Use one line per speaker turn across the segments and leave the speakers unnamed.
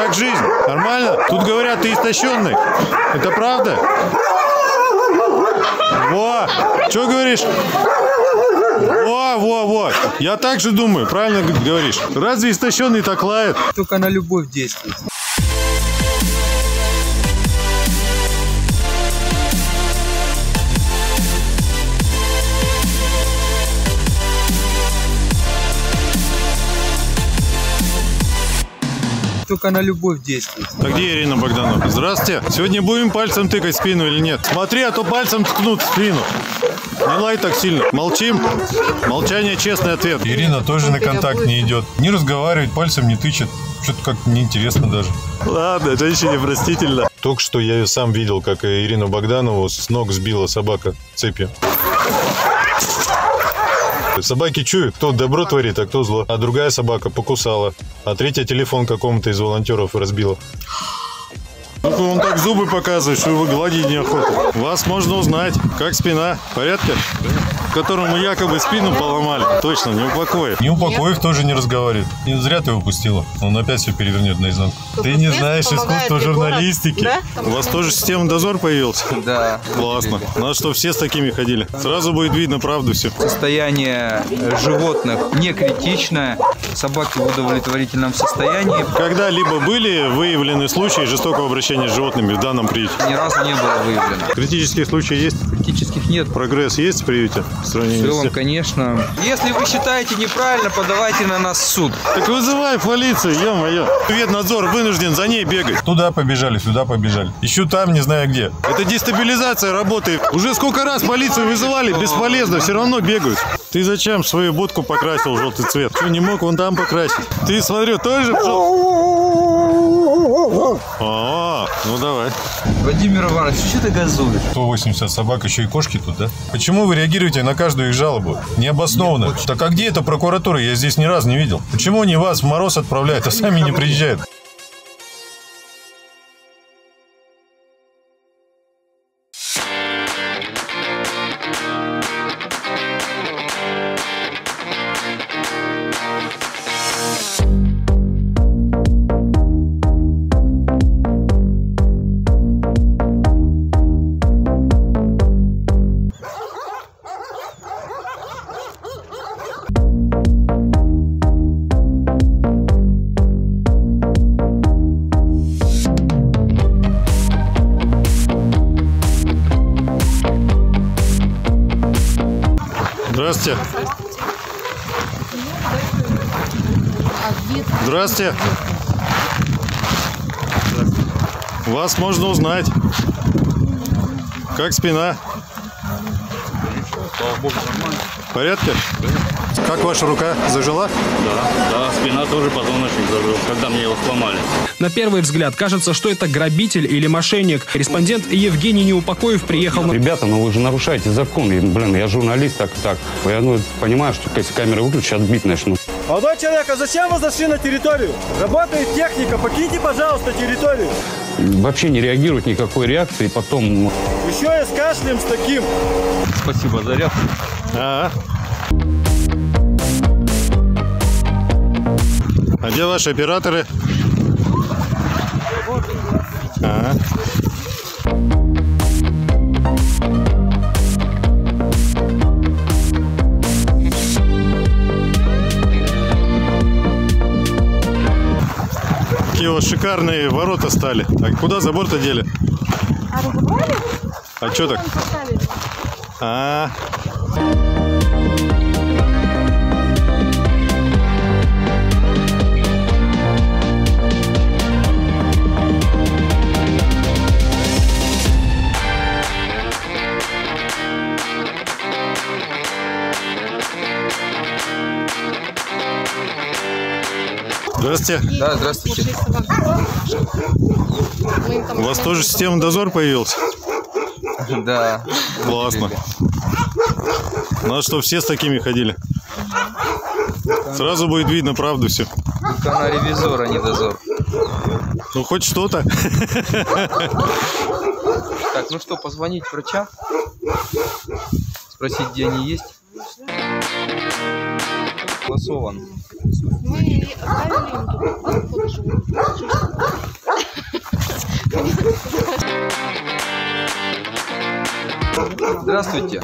Как жизнь? Нормально? Тут говорят, ты истощенный. Это правда? Во! Что говоришь? Во, во, во. Я так же думаю, правильно говоришь. Разве истощенный так лает?
Только на любовь действует. Только на любовь действует.
А где Ирина Богданова? Здравствуйте. Сегодня будем пальцем тыкать спину или нет? Смотри, а то пальцем ткнут спину. Не лай так сильно. Молчим. Молчание честный ответ. Ирина тоже на контакт не идет. Не разговаривает, пальцем не тычет. Что-то как-то неинтересно даже. Ладно, женщине простительно. Только что я сам видел, как Ирину Богданову с ног сбила собака цепью. Собаки чуют, кто добро творит, а кто зло. А другая собака покусала. А третья телефон какому-то из волонтеров разбила. Ну, он так зубы показывает, что его гладить неохота. Вас можно узнать. Как спина? В порядке? Которому якобы спину поломали. Точно, не упокоив. Не упокоив, тоже не разговаривает. Не зря ты его пустила. Он опять все перевернет наизнанку. Ты не знаешь искусство журналистики. У вас тоже система дозор появился?
Да.
Классно. Надо, чтобы все с такими ходили. Сразу будет видно правду все.
Состояние животных не критичное. Собаки в удовлетворительном состоянии.
Когда-либо были выявлены случаи жестокого обращения с животными в данном приюте?
Ни разу не было выявлено.
Критические случаи есть?
Критических нет.
Прогресс есть в приюте? В
В
сравнении с
целом,
тем?
конечно. Если вы считаете неправильно, подавайте на нас в суд.
Так вызывай полицию, ё-моё. Ветнадзор вынужден за ней бегать. Туда побежали, сюда побежали. Ищу там, не знаю где. Это дестабилизация работает. Уже сколько раз полицию вызывали, бесполезно, все равно бегают. Ты зачем свою будку покрасил в желтый цвет? Что, не мог вон там покрасить? Ты, смотрю, тоже... в О, ну давай.
Владимир Иванович, что ты газуешь?
180 собак, еще и кошки тут, да? Почему вы реагируете на каждую их жалобу? Необоснованно. Так а где эта прокуратура? Я здесь ни разу не видел. Почему они вас в мороз отправляют, а сами не приезжают? Вас можно узнать. Как спина? В порядке? Как ваша рука? Зажила?
Да, да, спина тоже позвоночник зажил, когда мне его сломали.
На первый взгляд кажется, что это грабитель или мошенник. Респондент Евгений Неупокоев приехал на...
Ребята, ну вы же нарушаете закон. Блин, я журналист, так и так. Я ну, понимаю, что если камеры выключат, отбить начну.
Молодой человек, а зачем вы зашли на территорию? Работает техника, покиньте, пожалуйста, территорию.
Вообще не реагирует никакой реакции. Потом ну,
Еще и с кашлем с таким.
спасибо за ряд.
А. А где ваши операторы? Вас шикарные ворота стали. А куда забор-то дели?
А разобрали?
А что так?
Поставили.
А, Здравствуйте.
Да, здравствуйте.
У вас тоже система дозор появился?
Да.
Классно. Надо, чтобы все с такими ходили. Сразу будет видно правду все.
Только на ревизора, не дозор.
Ну, хоть что-то.
Так, ну что, позвонить врачам? Спросить, где они есть? нарисован.
Мы оставили им
Здравствуйте.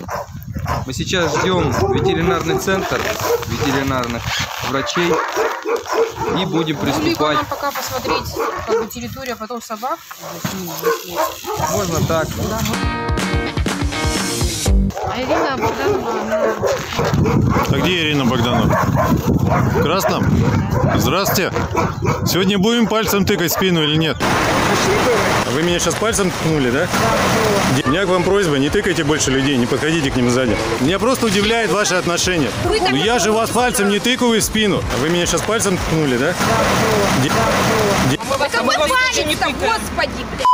Мы сейчас ждем ветеринарный центр ветеринарных врачей и будем
ну,
приступать.
Нам пока посмотреть как бы, территорию, а потом собак.
Можно так. Да, можно.
А Ирина Богданова, она
А где Ирина Богданова? В красном? Здравствуйте. Сегодня будем пальцем тыкать спину или нет? А Вы меня сейчас пальцем ткнули, да? У меня к вам просьба, не тыкайте больше людей, не подходите к ним сзади. Меня просто удивляет ваше отношение. Ну я же вас пальцем не тыкаю в спину. А вы меня сейчас пальцем ткнули, да?
Какой палец-то, господи, блядь.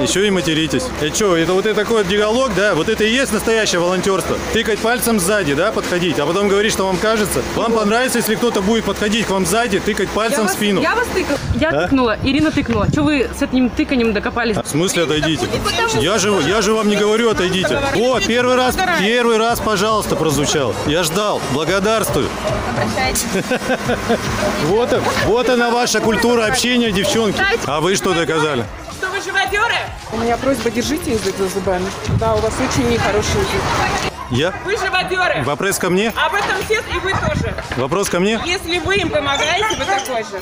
Еще и материтесь. И что, это вот это такой вот диалог, да? Вот это и есть настоящее волонтерство. Тыкать пальцем сзади, да, подходить, а потом говорить, что вам кажется. Вам понравится, если кто-то будет подходить к вам сзади, тыкать пальцем в спину.
Я вас тыкала. Я
А?
тыкнула, Ирина тыкнула. Что вы с этим тыканием докопались?
В смысле отойдите? Я же, я же вам не говорю отойдите. О, первый раз, первый раз, пожалуйста, прозвучал. Я ждал. Благодарствую. Вот, вот она ваша культура общения, девчонки. А вы что доказали?
Что вы живодеры? У меня просьба, держите язык за зубами. Да, у вас очень нехороший язык.
Я?
Вы живодеры.
Вопрос ко мне?
Об этом все и вы тоже.
Вопрос ко мне?
Если вы им помогаете, вы такой же.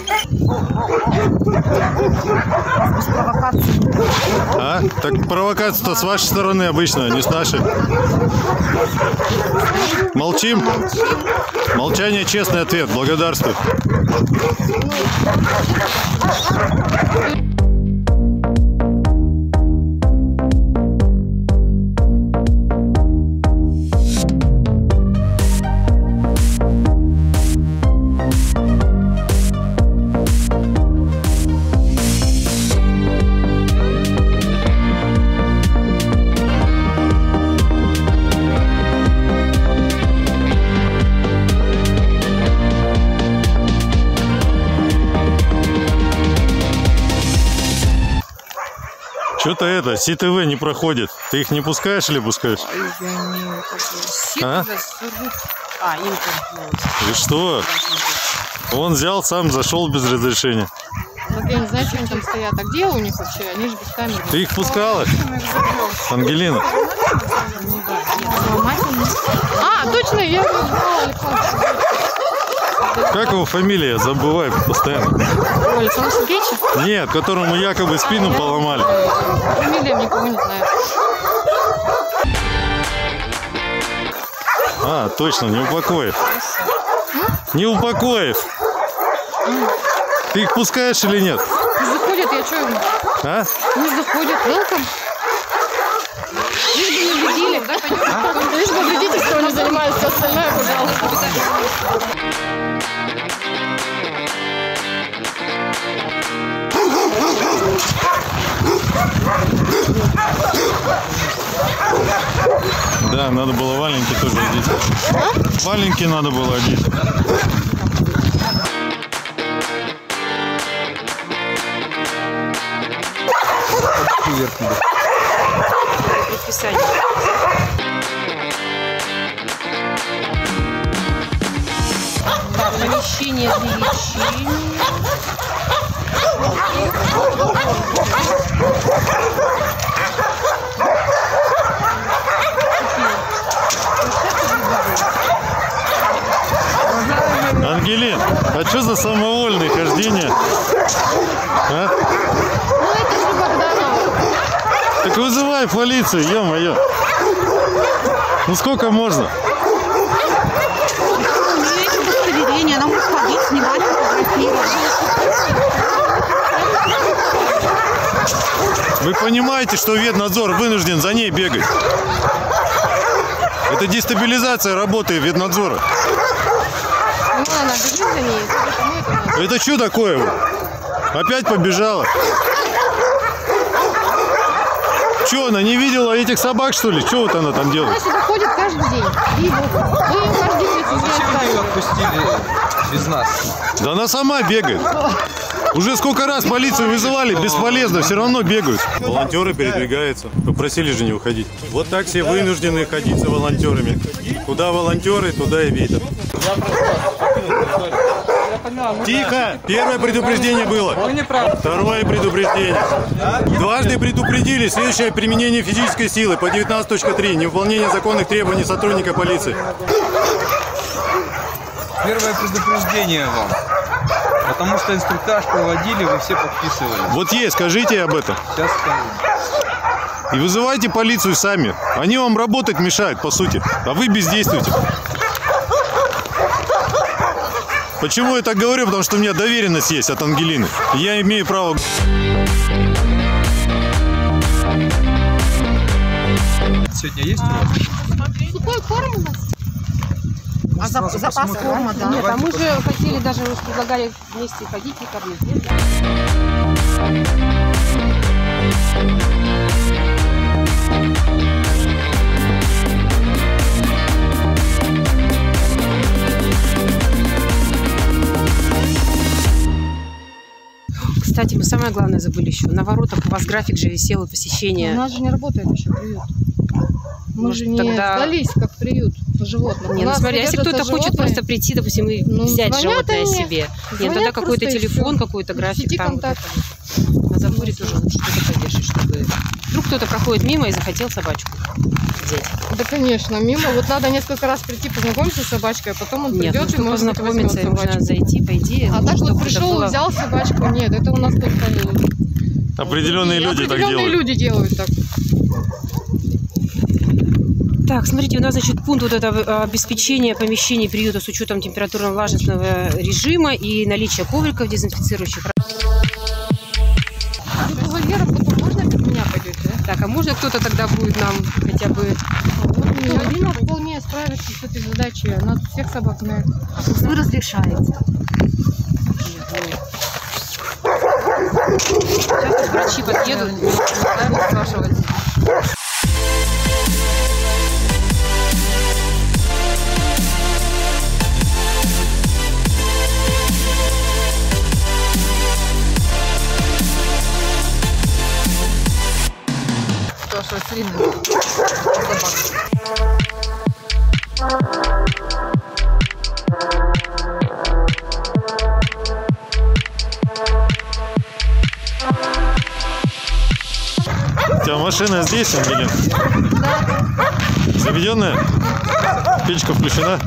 А? Так провокация-то с вашей стороны обычно, не с нашей. Молчим? Молчание – честный ответ. Благодарствую. Что-то это, СИТВ не проходит. Ты их не пускаешь или пускаешь? А?
А, им
И что? Он взял сам, зашел без разрешения.
Вот я не знаю, что они там стоят. А где у них вообще? Они же без камеры.
Ты их пускала? Ангелина?
А, точно, я знала, Александр
Как его фамилия? Я забываю постоянно.
Александр Сергеевич?
Нет, которому якобы спину поломали.
Фамилия никого не знаю.
А, точно, не упокоив. Не упокоив. Ты их пускаешь или нет?
Не заходят, я что им?
А?
Не заходят. Welcome. Лишь бы не вредили. Да, пойдем. Лишь бы вредительством не занимались, все остальное, пожалуйста.
Да, надо было валенки тоже одеть. Валенки надо было одеть.
Так, помещение для лечения.
Ангелин, а что за самовольное хождение? А?
Ну, это же Богданова.
Так вызывай полицию, ё-моё. Ну сколько можно?
Удостоверение, она может ходить, снимать, фотографировать.
Вы понимаете, что ветнадзор вынужден за ней бегать? Это дестабилизация работы ветнадзора.
Ну, она бежит за ней. Это
что такое? Опять побежала. Че, она не видела этих собак, что ли? Что вот она там делает?
Она сюда ходит каждый день. И вот. Вы ее каждый день
А
везде
зачем ее отпустили без нас?
Да она сама бегает. Уже сколько раз полицию вызывали, бесполезно, все равно бегают. Волонтеры передвигаются. Попросили же не уходить. Вот так все вынуждены ходить за волонтерами. Куда волонтеры, туда и ветер. Тихо! Первое предупреждение было. Второе предупреждение. Дважды предупредили следующее применение физической силы по 19.3. Невыполнение законных требований сотрудника полиции.
Первое предупреждение вам. Потому что инструктаж проводили, вы все подписывали.
Вот есть, скажите об этом.
Сейчас скажу.
И вызывайте полицию сами. Они вам работать мешают, по сути. А вы бездействуете. Почему я так говорю? Потому что у меня доверенность есть от Ангелины. Я имею право...
Сегодня есть у вас?
Сухой корм у нас?
А зап- запас корма, да.
Нет, а мы же хотели даже, предлагали вместе ходить и кормить. Кстати, мы самое главное забыли еще. На воротах у вас график же висел и
У
посещение.
нас же не работает еще приют. Мы
Может,
же не
тогда-
сдались как приют животных. У
Не, ну смотри, а если кто-то хочет
животные,
просто прийти, допустим, и
Ну,
взять животное
они,
себе. Нет,
звонят
тогда какой-то
и
телефон, какой-то
в
график
сети
там. вот. На заборе тоже лучше что-то повешать, чтобы... Вдруг кто-то проходит мимо и захотел собачку взять.
Да, конечно, мимо. Вот надо несколько раз прийти познакомиться с собачкой, а потом он
Нет, ну,
придет и может
познакомиться, нужно
собачку.
зайти, пойти.
А так вот пришел,
было-
взял собачку. Нет, это у нас только
Определенные люди так
определенные
делают.
люди делают так.
Так, смотрите, у нас, значит, пункт вот это э, обеспечение помещений приюта с учетом температурно-влажностного режима и наличия ковриков дезинфицирующих.
А?
Так, а можно кто-то тогда будет нам хотя бы...
Вот Алина вполне справится с этой задачей. Она всех собак знает.
Вы разрешаете. Сейчас врачи подъедут, будем спрашивать.
Время собак.
У тебя машина здесь, Ангелин? Заведенная? Печка включена?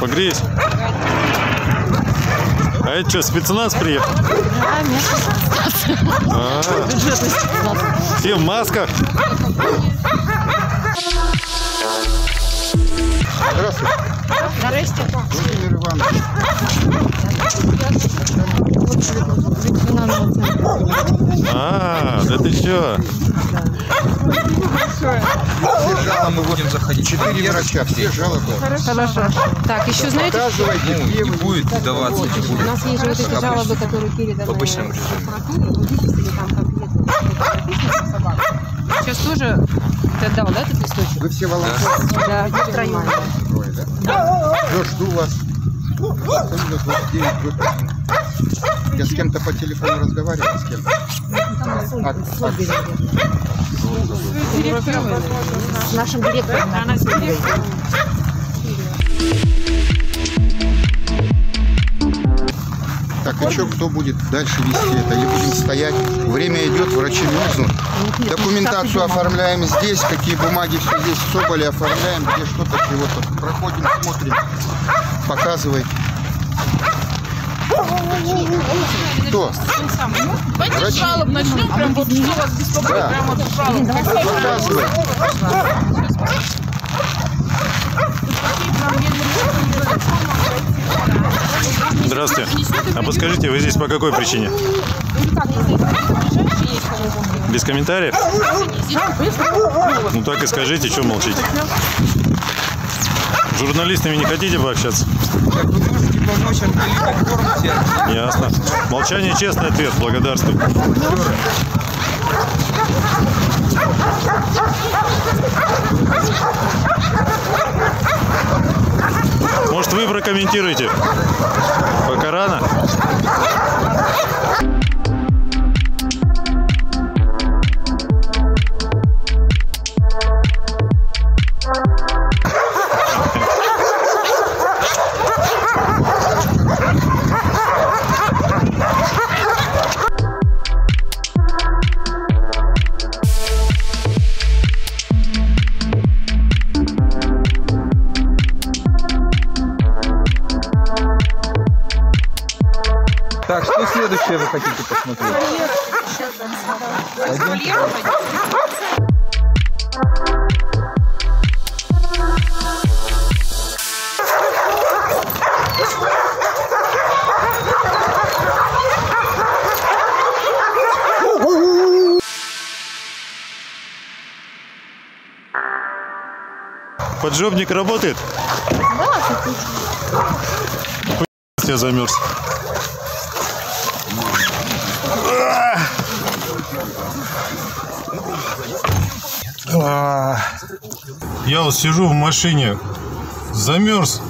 Погреюсь. А это что, спецназ приехал? А, Все в масках? А, да ты что?
Сначала мы будем заходить. Четыре врача, все жалобы.
Хорошо. Так, еще знаете,
Ну, не будет даваться, не
у
будет.
нас есть же вот эти жалобы, которые переданы
в обычном режиме.
прокуратуру, вы выписали там конкретно, собак. Сейчас тоже ты отдал, да, этот листочек?
Вы все волонтеры,
Да, втроем.
трое, да? Я жду вас. Помню, 29 выпуск. Я с кем-то по телефону разговаривал, с кем-то.
С нашим директором.
Так, и что, кто будет дальше вести это? Или будем стоять? Время идет, врачи мерзнут. Документацию оформляем здесь, какие бумаги все здесь, в Соболе оформляем, где что-то, чего-то. Проходим, смотрим, показывай. Кто? Врачи.
Жалоб начнем, прям вот что вас беспокоит,
Да.
прям вот жалоб.
Показывай.
Здравствуйте. А подскажите, вы здесь по какой причине? Без комментариев? Ну так и скажите, что молчите. С журналистами не хотите пообщаться? Ясно. Молчание честный ответ. Благодарствую. Может, вы прокомментируете? Пока рано.
Вообще вы хотите посмотреть?
Поджопник работает? Да, я замерз. Вот сижу в машине, замерз.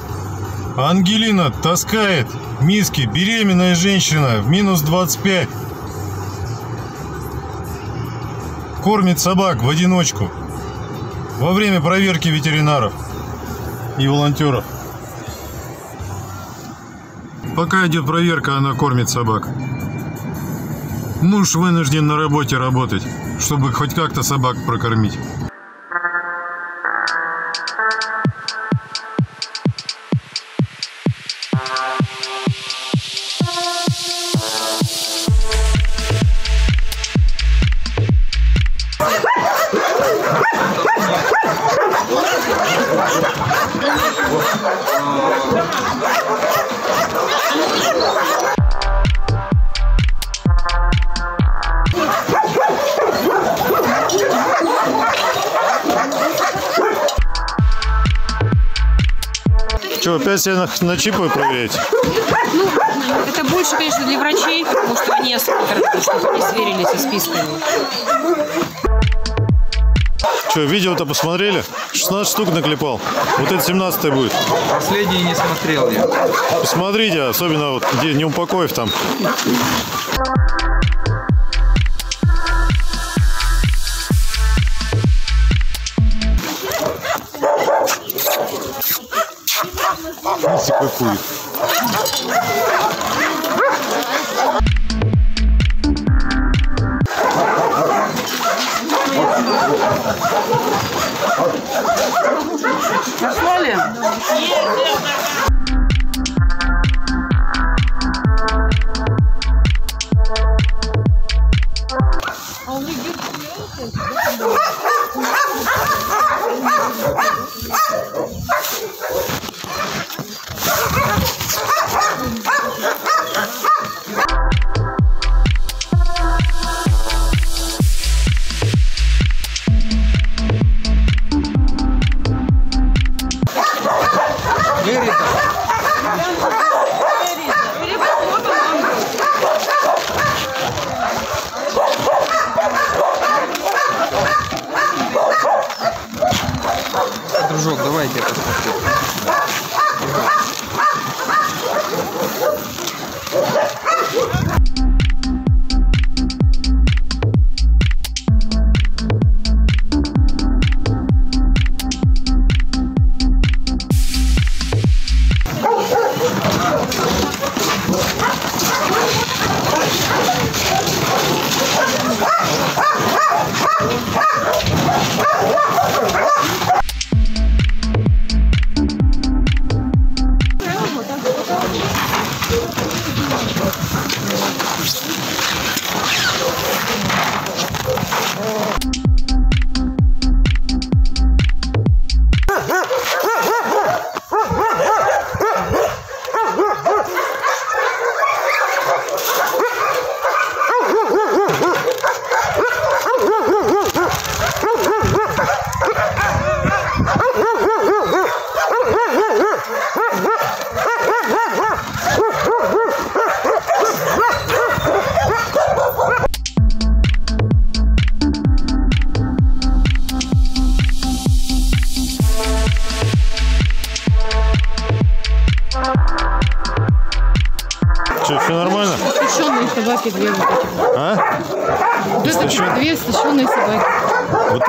Ангелина таскает миски, беременная женщина в минус 25. Кормит собак в одиночку во время проверки ветеринаров и волонтеров. Пока идет проверка, она кормит собак. Муж вынужден на работе работать, чтобы хоть как-то собак прокормить. Себя на, на чипы проверять?
Ну, это больше, конечно, для врачей, потому что они осмотрят, чтобы они сверились со списками.
Что, видео-то посмотрели? 16 штук наклепал. Вот это 17 будет.
Последний не смотрел я.
Посмотрите, особенно вот где Неупокоев там. Видите,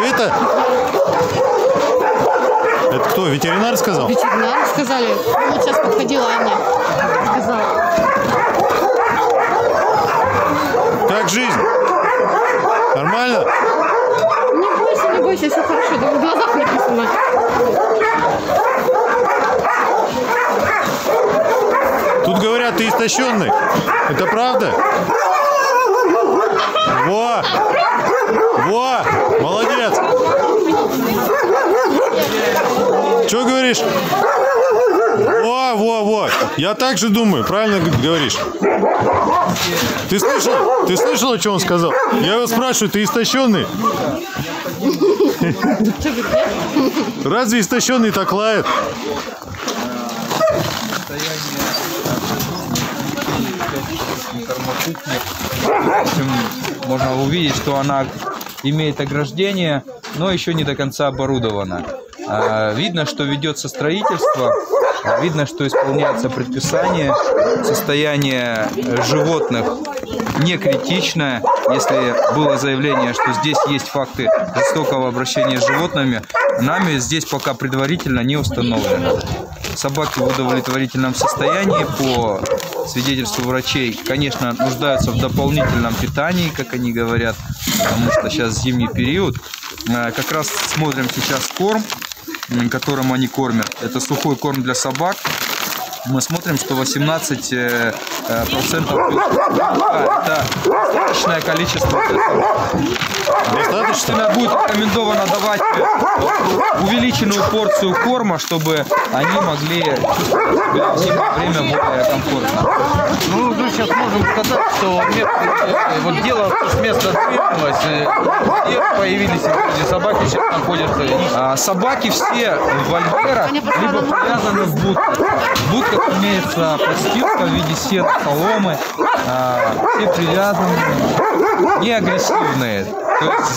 это?
Это кто, ветеринар сказал?
Ветеринары сказали. Вот сейчас подходила Аня. Сказала.
Как жизнь? Нормально?
Не бойся, не бойся, все хорошо. Да в глазах написано.
Тут говорят, ты истощенный. Это правда? Во! Во! Молодец! Что говоришь? Во, во, во. Я так же думаю, правильно говоришь. Ты слышал? Ты слышал, что он сказал? Я его спрашиваю, ты истощенный? Разве истощенный так лает?
термокухни. Можно увидеть, что она имеет ограждение, но еще не до конца оборудована. А, Видно, что ведется строительство, видно, что исполняется предписание. Состояние животных не критичное. Если было заявление, что здесь есть факты жестокого обращения с животными, нами здесь пока предварительно не установлено. Собаки в удовлетворительном состоянии по свидетельству врачей, конечно, нуждаются в дополнительном питании, как они говорят, потому что сейчас зимний период. Э, Как раз смотрим сейчас корм, которым они кормят. Это сухой корм для собак. Мы смотрим, что 18 э, э, процентов белка. это достаточное количество. Достаточно будет рекомендовано давать увеличенную порцию корма, чтобы они могли чувствовать себя в зимнее время более комфортно.
Ну, мы сейчас можем сказать, что место, э, вот дело с места двинулось, э, и появились эти собаки, сейчас находятся.
А, Собаки все в вольерах, либо привязаны в будках. В будках имеется подстилка в виде сена, соломы. А, Все привязаны, не агрессивные.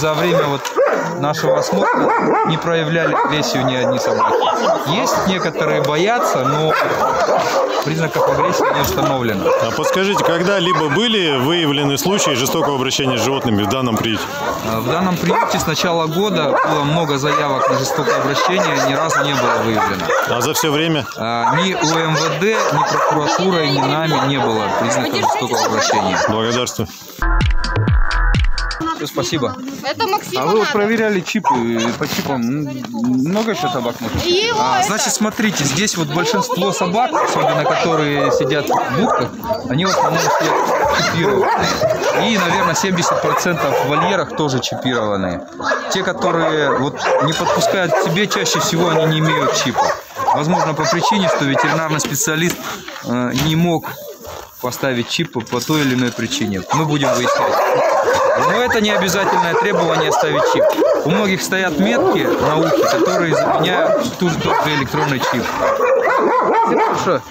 За время вот нашего осмотра не проявляли агрессию ни одни собаки. Есть некоторые боятся, но признаков агрессии не установлено.
А подскажите, когда-либо были выявлены случаи жестокого обращения с животными в данном приюте?
А, В данном приюте с начала года было много заявок на жестокое обращение, ни разу не было выявлено.
А за все время?
А, Ни у МВД, ни прокуратурой, ни нами не было признаков жестокого обращения.
Благодарствую.
Все, спасибо.
Это Максима
А вы вот
надо.
проверяли чипы, и по чипам много еще собак может?
А,
это-
значит, смотрите, здесь вот большинство собак, особенно которые сидят в будках, они в основном все чипированы. И, наверное, 70% в вольерах тоже чипированные. Те, которые вот не подпускают к себе, чаще всего они не имеют чипа. Возможно, по причине, что ветеринарный специалист э, не мог поставить чип по той или иной причине. Мы будем выяснять. Но это не обязательное требование ставить чип. У многих стоят метки на ухе, которые заменяют ту же, тот же электронный чип. Хорошо.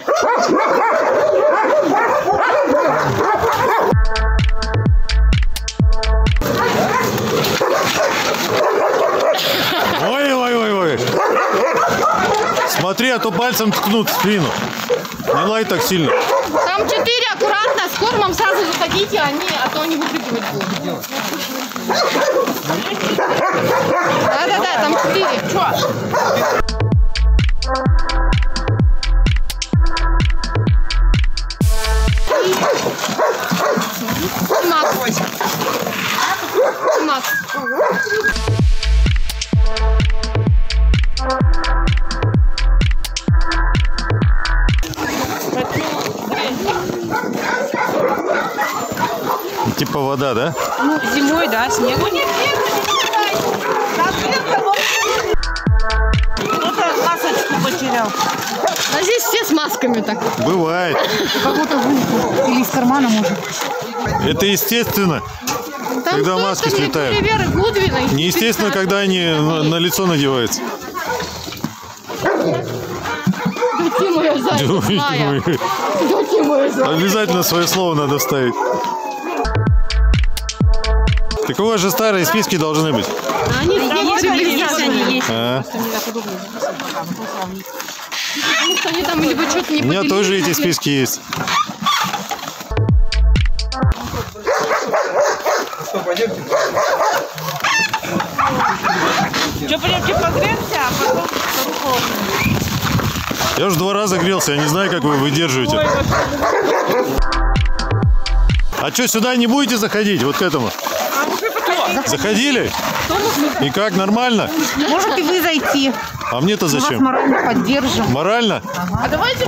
Смотри, а то пальцем ткнут в спину. Не лай так сильно.
Там четыре аккуратно, с кормом сразу заходите, они, а то они выпрыгивать будут.
Вода, да?
Ну, зимой, да, снег.
Кто-то масочку потерял.
А здесь все с масками так.
Бывает.
Кого-то вынесло. Или из кармана, может.
Это естественно.
Там
Когда маски слетают. Неестественно, когда они на, на лицо надеваются. Обязательно свое слово надо ставить. Так у вас же старые списки должны быть.
Они
Да,
есть,
есть,
они
есть, они есть.
А?
Потому что они там либо что-то не
У меня тоже эти списки есть.
Что, пойдемте?
Что, пойдемте а потом по
Я уже два раза грелся, я не знаю, как вы выдерживаете. А что, сюда не будете заходить, вот к этому? Заходили? И как, нормально?
Может и вы зайти.
А мне-то
Мы вас
зачем?
морально поддержим.
Морально?
А давайте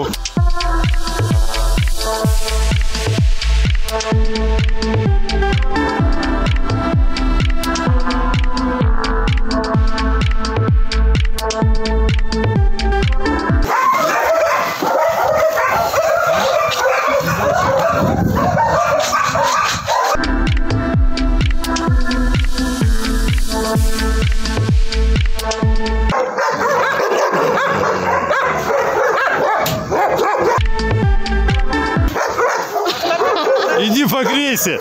Иди погрейся.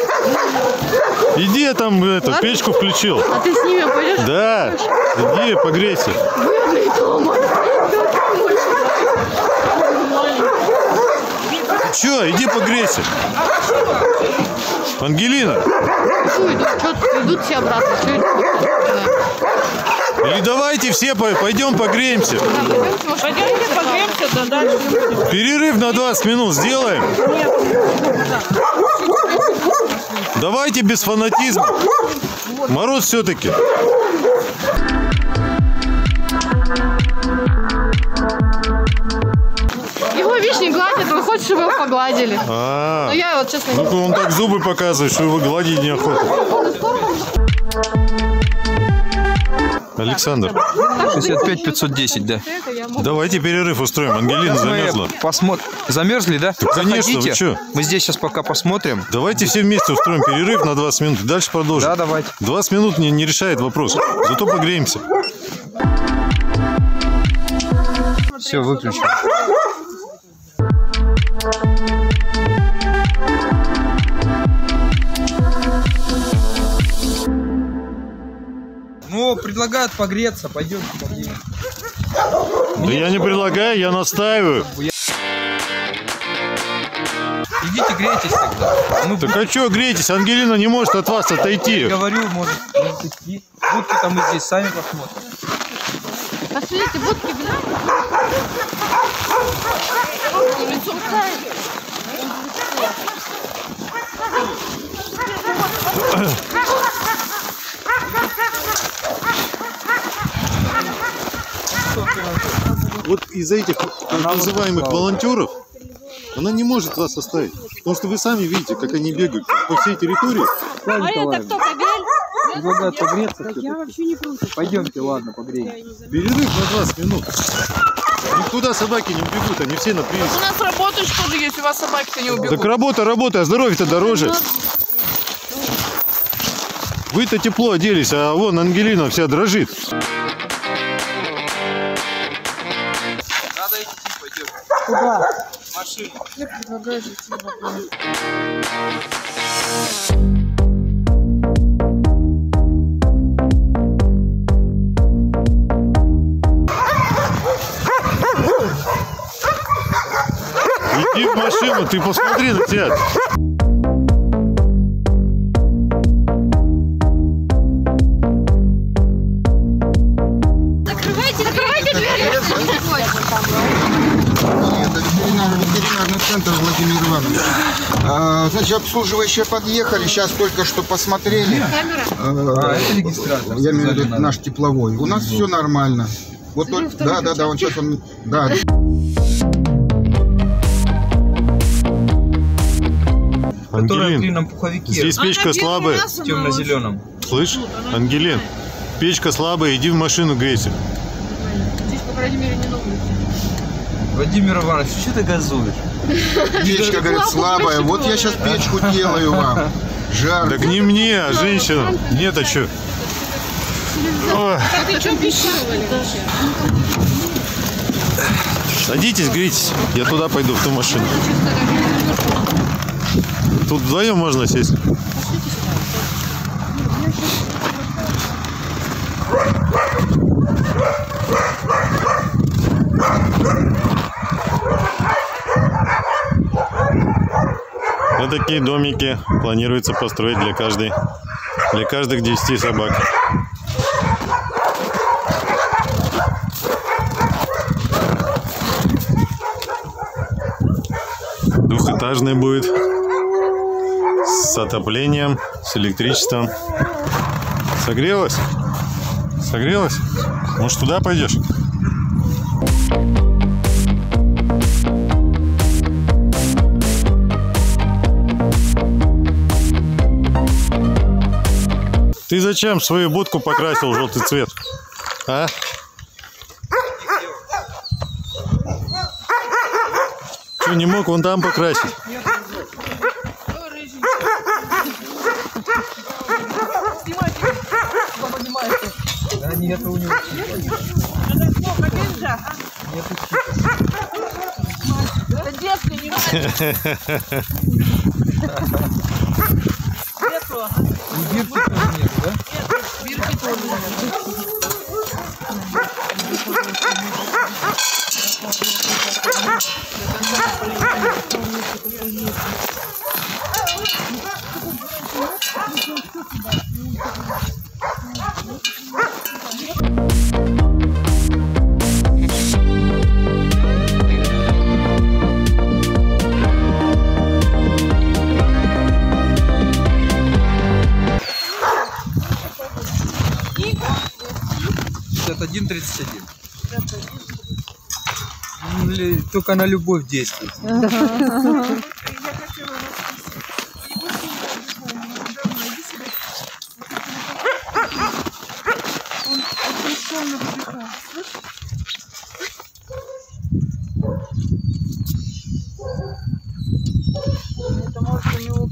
Иди я там эту
Ладно.
печку включил.
А ты с ними пойдешь?
Да, иди погрейся.
Бедный дома.
Че, иди погрейся. Ангелина,
Что идут? Что идут все обратно? Что идут?
или давайте все по- пойдем погреемся.
Пойдемте погреемся, да дальше.
Перерыв на 20 минут сделаем. Давайте без фанатизма. Мороз все-таки.
Хочет, чтобы его погладили.
А,
Но я вот, честно,
ну он так зубы показывает, что его гладить неохота. Александр,
65 510, да.
давайте перерыв устроим. Ангелина замерзла.
посмо- Замерзли, да?
конечно, вы чё?
Мы здесь сейчас пока посмотрим.
Давайте все вместе устроим перерыв на 20 минут. и Дальше продолжим.
Да, давайте.
20 минут не, не решает вопрос. Зато погреемся.
Все, выключим. Предлагают погреться, пойдем.
Да я не предлагаю, я настаиваю.
Идите грейтесь тогда. Ну,
Так а что греетесь? Ангелина не может от вас отойти.
говорю, может, может идти. Будьте там мы здесь сами посмотрим.
Посмотрите, будки, блядь. Лицо
Вот из-за этих так называемых волонтеров она не может вас оставить. Потому что вы сами видите, как они бегают по всей территории.
А это кто?
Предлагают погреться.
Я вообще не против.
Пойдемте, ладно, погреемся.
Перерыв на 20 минут. Никуда собаки не убегут, они все на привязи.
У нас работаешь тоже есть, у вас собаки-то не убегут.
Так работа, работа, а здоровье-то дороже. Вы-то тепло оделись, а вон Ангелина вся дрожит.
Машину.
Я предлагаю зайти в вагон.
Иди в машину, ты посмотри на тебя.
Значит, обслуживающие подъехали, сейчас только что посмотрели.
Камера.
А,
это регистратор,
Я имею в виду наш тепловой. У нас все нормально. Вот он, да, да, да, он сейчас он, да.
Которая в
Ангелин,
длинном пуховике.
здесь печка слабая.
Темно-зеленом.
Слышь, Ангелин, печка слабая, иди в машину грейся.
Здесь, по крайней мере, не на улице.
Владимир Иванович, что ты газуешь?
Печка, говорит, слабая. Вот я сейчас печку делаю вам. Жар.
Так не мне, а женщинам. Нет, а что?
Ты?
Садитесь, грейтесь. Я туда пойду, в ту машину. Тут вдвоем можно сесть. Такие домики планируется построить для каждой, для каждых 10 собак. Двухэтажный будет с отоплением, с электричеством. Согрелась? Согрелась? Может, туда пойдешь? Ты зачем свою будку покрасил в желтый цвет? А? Что, не мог вон там покрасить?
Да нет у него.
Это детский не
Только на любовь действует.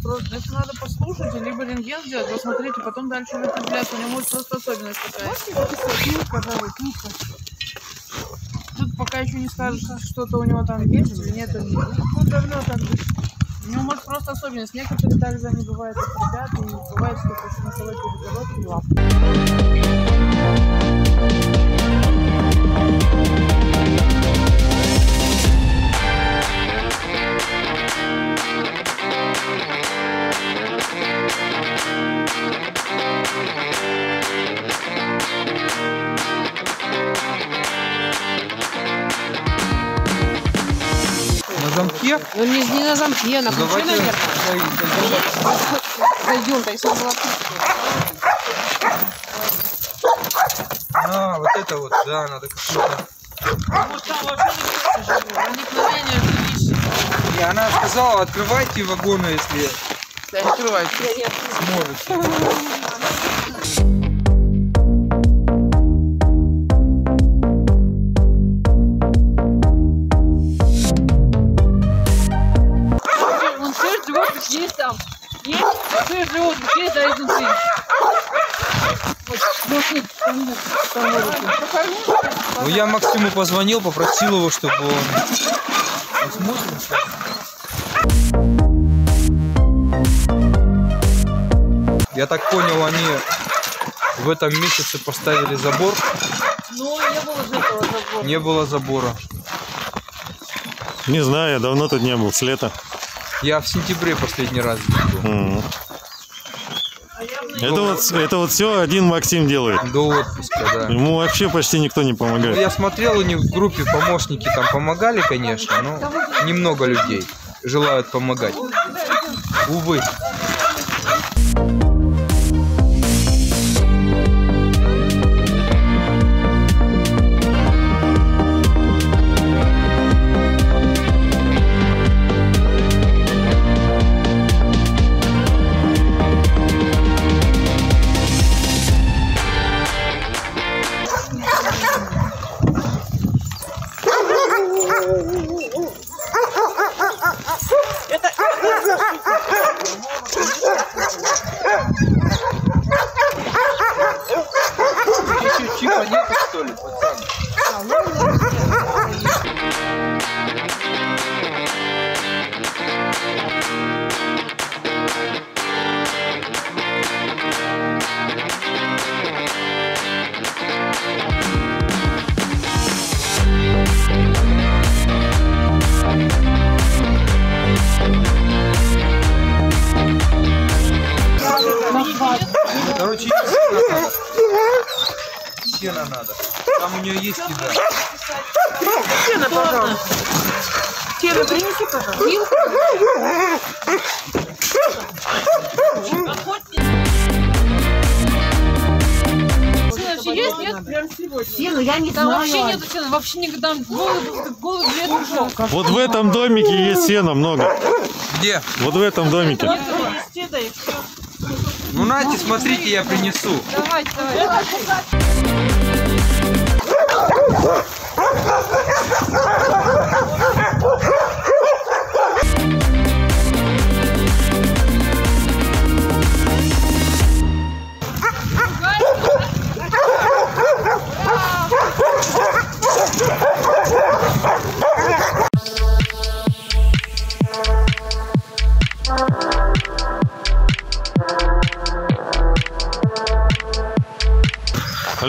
Просто... Это надо послушать, либо рентген сделать, посмотреть, и потом дальше уже определяться. У него может просто особенность такая. Тут пока не что-то у него там есть или нет. Ну, давно так же. У него может просто особенность. Некоторые также они бывают как ребят, и бывает, что после носовой перегородки лап.
На замке,
на ключе,
Давайте
наверное.
зай-
Зайдем, есть он была
А, вот это вот, да, надо как-то. И она сказала, открывайте вагоны, если
Да, открывайте.
сможете. Ну, я Максиму позвонил, попросил его, чтобы он посмотрел. Я так понял, они в этом месяце поставили забор.
Ну, не было же этого забора.
Не было забора.
Не знаю, я давно тут не был, с лета.
Я в сентябре последний раз был.
Мгм. Это вот, это вот все один Максим делает.
До отпуска, да.
Ему вообще почти никто не
Ну,
помогает.
Я смотрел, у них в группе помощники там помогали, конечно, но немного людей желают помогать. Увы.
Вообще никогда голый, голый билет ушел.
Вот в этом домике есть сена много.
Где?
Вот в этом домике.
Ну, нате, смотрите, я принесу.
Давайте, давайте.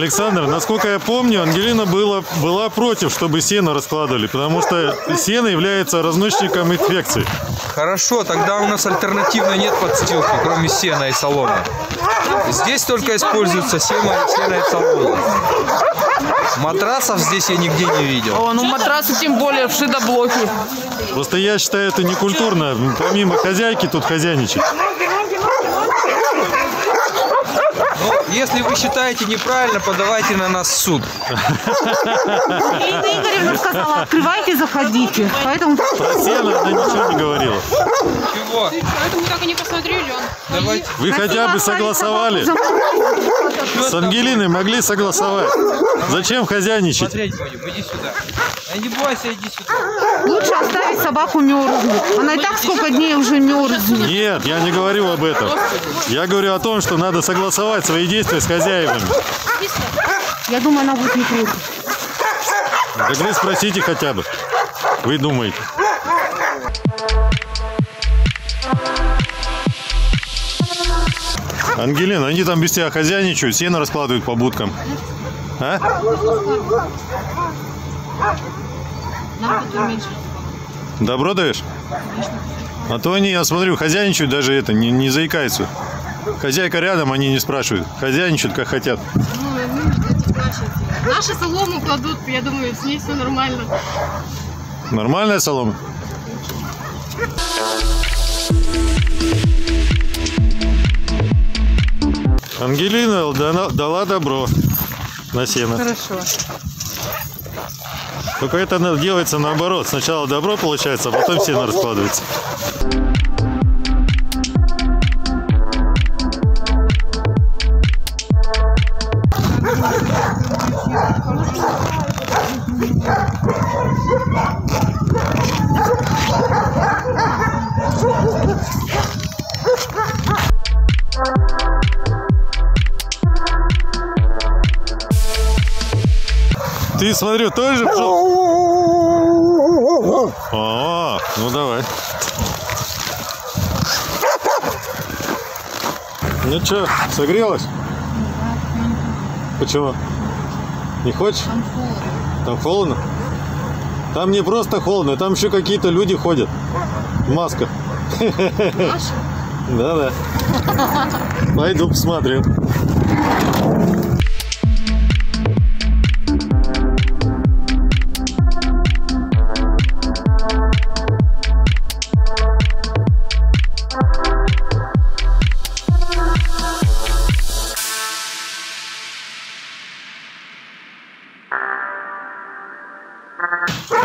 Александр, насколько я помню, Ангелина была, была против, чтобы сено раскладывали, потому что сено является разносчиком инфекций.
Хорошо, тогда у нас альтернативно нет подстилки, кроме сена и соломы. Здесь только используется сено, сено и солома. Матрасов здесь я нигде не видел.
О, ну матрасы тем более в шидоблоке.
Просто я считаю это некультурно. Помимо хозяйки тут хозяйничать.
Ну, если вы считаете неправильно, подавайте на нас в суд.
Ирина Игоревна сказала, открывайте, заходите. Поэтому...
Про сено она ничего не говорила.
Чего?
Поэтому так и не посмотрели.
Давайте.
Вы хотя бы согласовали. С Ангелиной могли согласовать. Зачем хозяйничать?
Смотреть будем, иди сюда. А не бойся, иди сюда.
Лучше оставить собаку мерзнуть. Она и так сколько дней уже мерзнет.
Нет, я не говорю об этом. Я говорю о том, что надо согласовать свои действия с хозяевами.
Я думаю, она будет не против.
Так вы спросите хотя бы. Вы думаете. Ангелина, они там без тебя хозяйничают, сено раскладывают по будкам. А? Добро даешь? А то они, я смотрю, хозяйничают, даже это, не, не заикаются. Хозяйка рядом, они не спрашивают. Хозяйничают, как хотят.
Ну, наши, солому кладут, я думаю, с ней все нормально.
Нормальная солома? Ангелина дала добро на сено.
Хорошо.
Только это делается наоборот. Сначала добро получается, а потом сено раскладывается. Смотрю, тоже пшел? А, ну давай. Ну что, согрелась? Почему? Не хочешь? Там холодно. Там не просто холодно, там еще какие-то люди ходят в масках. Да-да. Пойду посмотрю.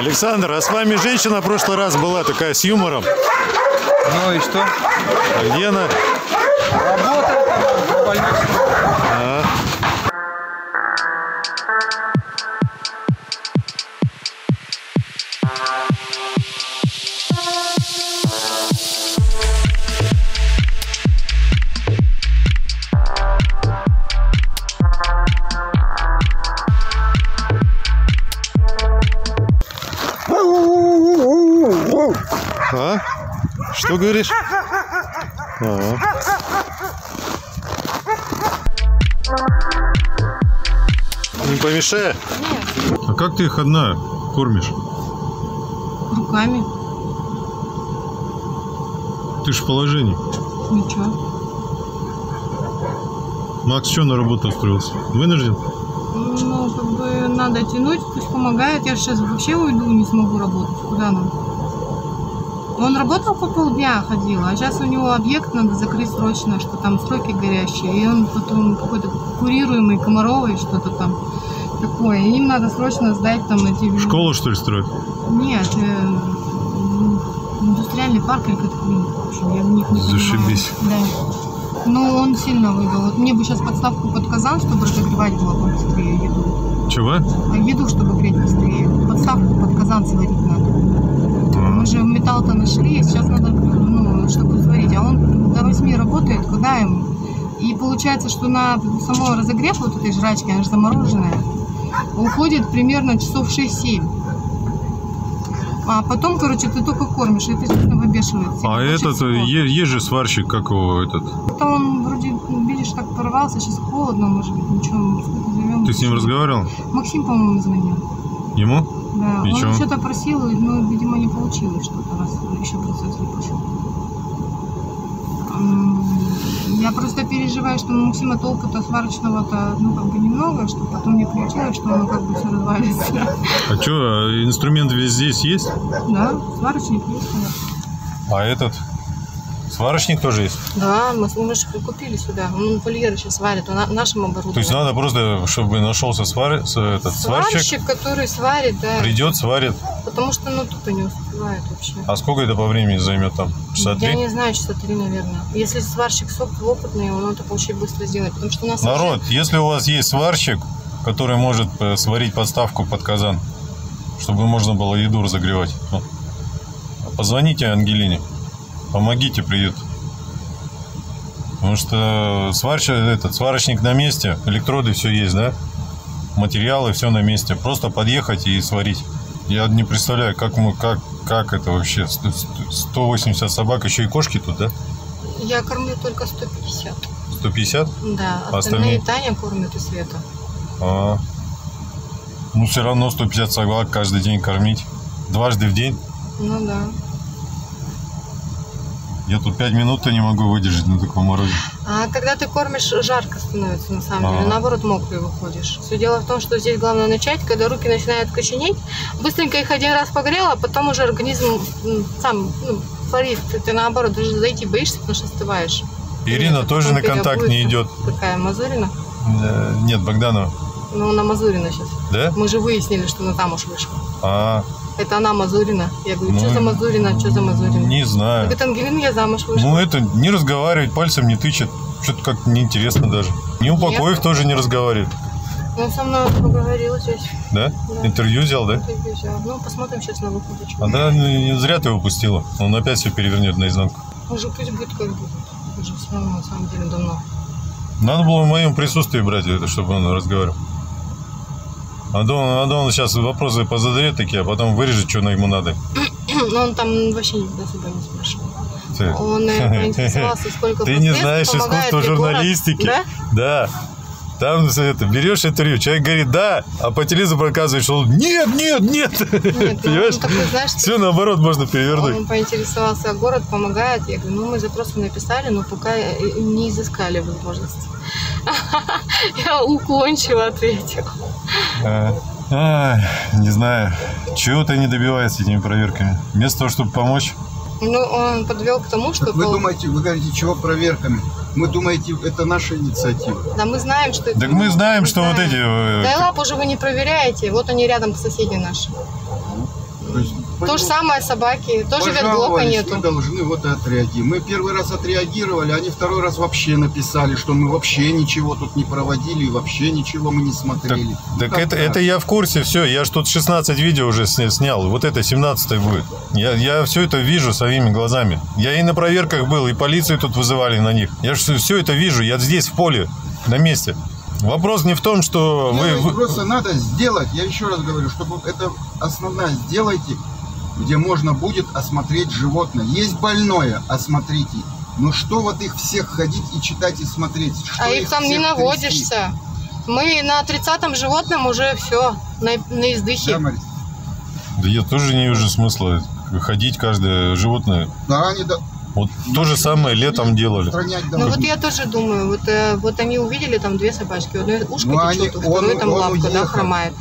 Александр, а с вами женщина в прошлый раз была такая с юмором.
Ну и что?
А где она? Что говоришь? А. Не помешает? А как ты их одна кормишь?
Руками.
Ты ж в положении.
Ничего.
Макс что на работу устроился? Вынужден?
Ну, как бы надо тянуть, пусть помогает. Я же сейчас вообще уйду, не смогу работать. Куда нам? Он работал по полдня, ходил, а сейчас у него объект надо закрыть срочно, что там сроки горящие. И он потом какой-то курируемый, комаровый, что-то там такое. И им надо срочно сдать там эти...
Школу что ли строят?
Нет, э, индустриальный парк или как-то, блин, в общем, я в них не понимаю.
Зашибись.
Да. Ну, он сильно выбил. Вот мне бы сейчас подставку под казан, чтобы разогревать было быстрее еду.
Чего?
А еду, чтобы греть быстрее. Подставку под казан сварить надо. Мы же металл-то нашли, сейчас надо, ну, чтобы сварить. А он до 8 работает, куда ему? И получается, что на само разогрев вот этой жрачки, она же замороженная, уходит примерно часов 6-7. А потом, короче, ты только кормишь, и это, честно, выбешивает.
А этот, есть же сварщик, как его этот?
Это он вроде, видишь, так порвался, сейчас холодно, может быть, ничего, сколько зовем.
Ты с ним разговаривал?
Максим, по-моему, звонил.
Ему?
Да,
И
он что-то просил, но, видимо, не получилось что-то, раз еще процесс не пошел. Я просто переживаю, что у Максима толка-то сварочного-то, ну, как бы немного, что потом не получилось, что оно как бы все развалится.
А что, инструмент весь здесь есть?
Да, сварочник есть, конечно.
А этот? Сварочник тоже есть?
Да, мы, мы же купили сюда. Он вольеры сейчас варит, он на- нашим оборудованием.
То есть надо просто, чтобы нашелся свар... этот, сварщик,
Сварщик, который сварит, да.
придет, сварит.
Потому что, ну, тупо не успевает вообще.
А сколько это по времени займет там? Часа
Я
три?
не знаю, часа три, наверное. Если сварщик соп опытный, он это очень быстро сделает. Потому что у нас
Народ, если у вас есть сварщик, который может э, сварить подставку под казан, чтобы можно было еду разогревать, ну, позвоните Ангелине, помогите, придет. Потому что сварщик, этот, сварочник на месте, электроды все есть, да? Материалы, все на месте. Просто подъехать и сварить. Я не представляю, как мы, как, как это вообще. Сто- сто- 180 собак, еще и кошки тут, да?
Я кормлю только 150.
150?
Да,
А
остальные
остальные?
Таня кормит и Света.
А. Ну, все равно 150 собак каждый день кормить. Дважды в день.
Ну да.
Я тут 5 минут-то не могу выдержать на таком морозе.
А когда ты кормишь, жарко становится на самом деле.
Ага.
Наоборот, мокрый выходишь. Все дело в том, что здесь главное начать, когда руки начинают коченеть. Быстренько их один раз погрел, а потом уже организм сам ну, творит. Ты, наоборот даже зайти боишься, потому что остываешь.
Ирина тоже на контакт не идет.
Какая, Мазурина?
Э, Нет, Богданова.
Ну, она Мазурина сейчас.
Да?
Мы же выяснили, что она замуж вышла.
А,
Это она Мазурина. Я говорю, что
Ну,
за Мазурина, что за Мазурина?
не знаю.
Говорит, Ангелина, я замуж вышла.
Ну, это не разговаривать, пальцем не тычет. Что-то как-то неинтересно даже. Не упокоив
Нет.
тоже не разговаривает.
Он со мной поговорил здесь.
Да?
Да.
Интервью взял, да?
Интервью взял. Ну, посмотрим сейчас на что
А да, ну, не зря ты его пустила. Он опять все перевернет наизнанку.
Уже пусть будет как будет. Уже все равно, на самом деле, давно.
Надо было в моем присутствии брать это, чтобы он разговаривал. А то, он- а то он сейчас вопросы позадает такие, а потом вырежет, что ему надо.
Но он там вообще никогда себя не спрашивал.
Ты,
Он поинтересовался, сколько
Ты не знаешь искусство
город.
журналистики.
Да?
Да. Там это, берешь интервью, человек говорит да, а по телевизору показывает, что он нет, нет, нет.
Нет, ну,
Понимаешь?
он такой, знаешь,
Все наоборот можно перевернуть.
Он поинтересовался, а город помогает. Я говорю, ну мы запросы написали, но пока не изыскали возможности. Я уклончиво ответила.
А, не знаю, чего ты не добивается этими проверками. Вместо того, чтобы помочь,
Ну, он подвел к тому, что...
Так вы
пол-
думаете, вы говорите, чего проверками? Мы думаете, это наша инициатива?
Да мы знаем, что... это-
Так мы знаем, что вот эти... э,
Да и лап уже вы не проверяете. Вот они рядом, соседи наши. То же самое собаки. Тоже ветблока нету.
мы должны вот отреагировать. Мы первый раз отреагировали, они второй раз вообще написали, что мы вообще ничего тут не проводили, вообще ничего мы не смотрели. Ну,
Так это,
так?
это я в курсе, все, я ж тут 16 видео уже сня- снял, вот это 17 будет. Я, я все это вижу своими глазами. Я и на проверках был, и полицию тут вызывали на них. Я же все это вижу, я здесь в поле, на месте. Вопрос не в том, что вы...
Делать
вы-
Просто надо сделать, я еще раз говорю, чтобы это основное сделайте, где можно будет осмотреть животное. Есть больное, осмотрите. Ну что вот их всех ходить и читать и смотреть? Что
А их там не наводишься. Мы на 30-м животном уже все, на, на издыхе.
Да я тоже не вижу смысла ходить каждое животное.
Да, они да,
Вот то же самое летом делали.
Ну вот я тоже думаю, вот, э, вот они увидели там две собачки, одной ушко
Ну, они-
течет, у второй
он-
там
он
лапка, да,
уехал.
хромает.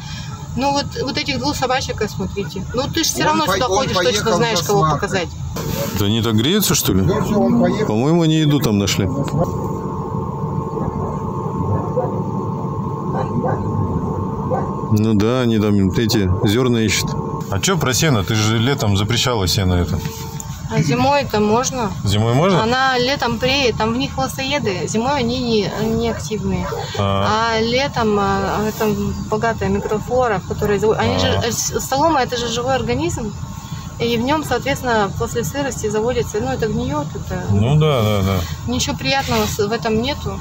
Ну вот, вот этих двух собачек осмотрите. Ну ты же все
Он
равно
по-
сюда ходишь, точно знаешь, кого показать.
Да они так греются, что ли? По-моему, они еду там нашли. Ну да, они там эти зерна ищут. А что про сено? Ты же летом запрещала сено это.
А зимой-то можно.
Зимой можно?
Она летом преет, там в них хвостоеды, зимой они не, не активные.
А.
А летом а, это богатая микрофлора, в которой... Они же,
А.
с- солома это же живой организм, и в нем, соответственно, после сырости заводится, ну это гниет, это...
Ну да, да, да.
Ничего приятного в этом нету.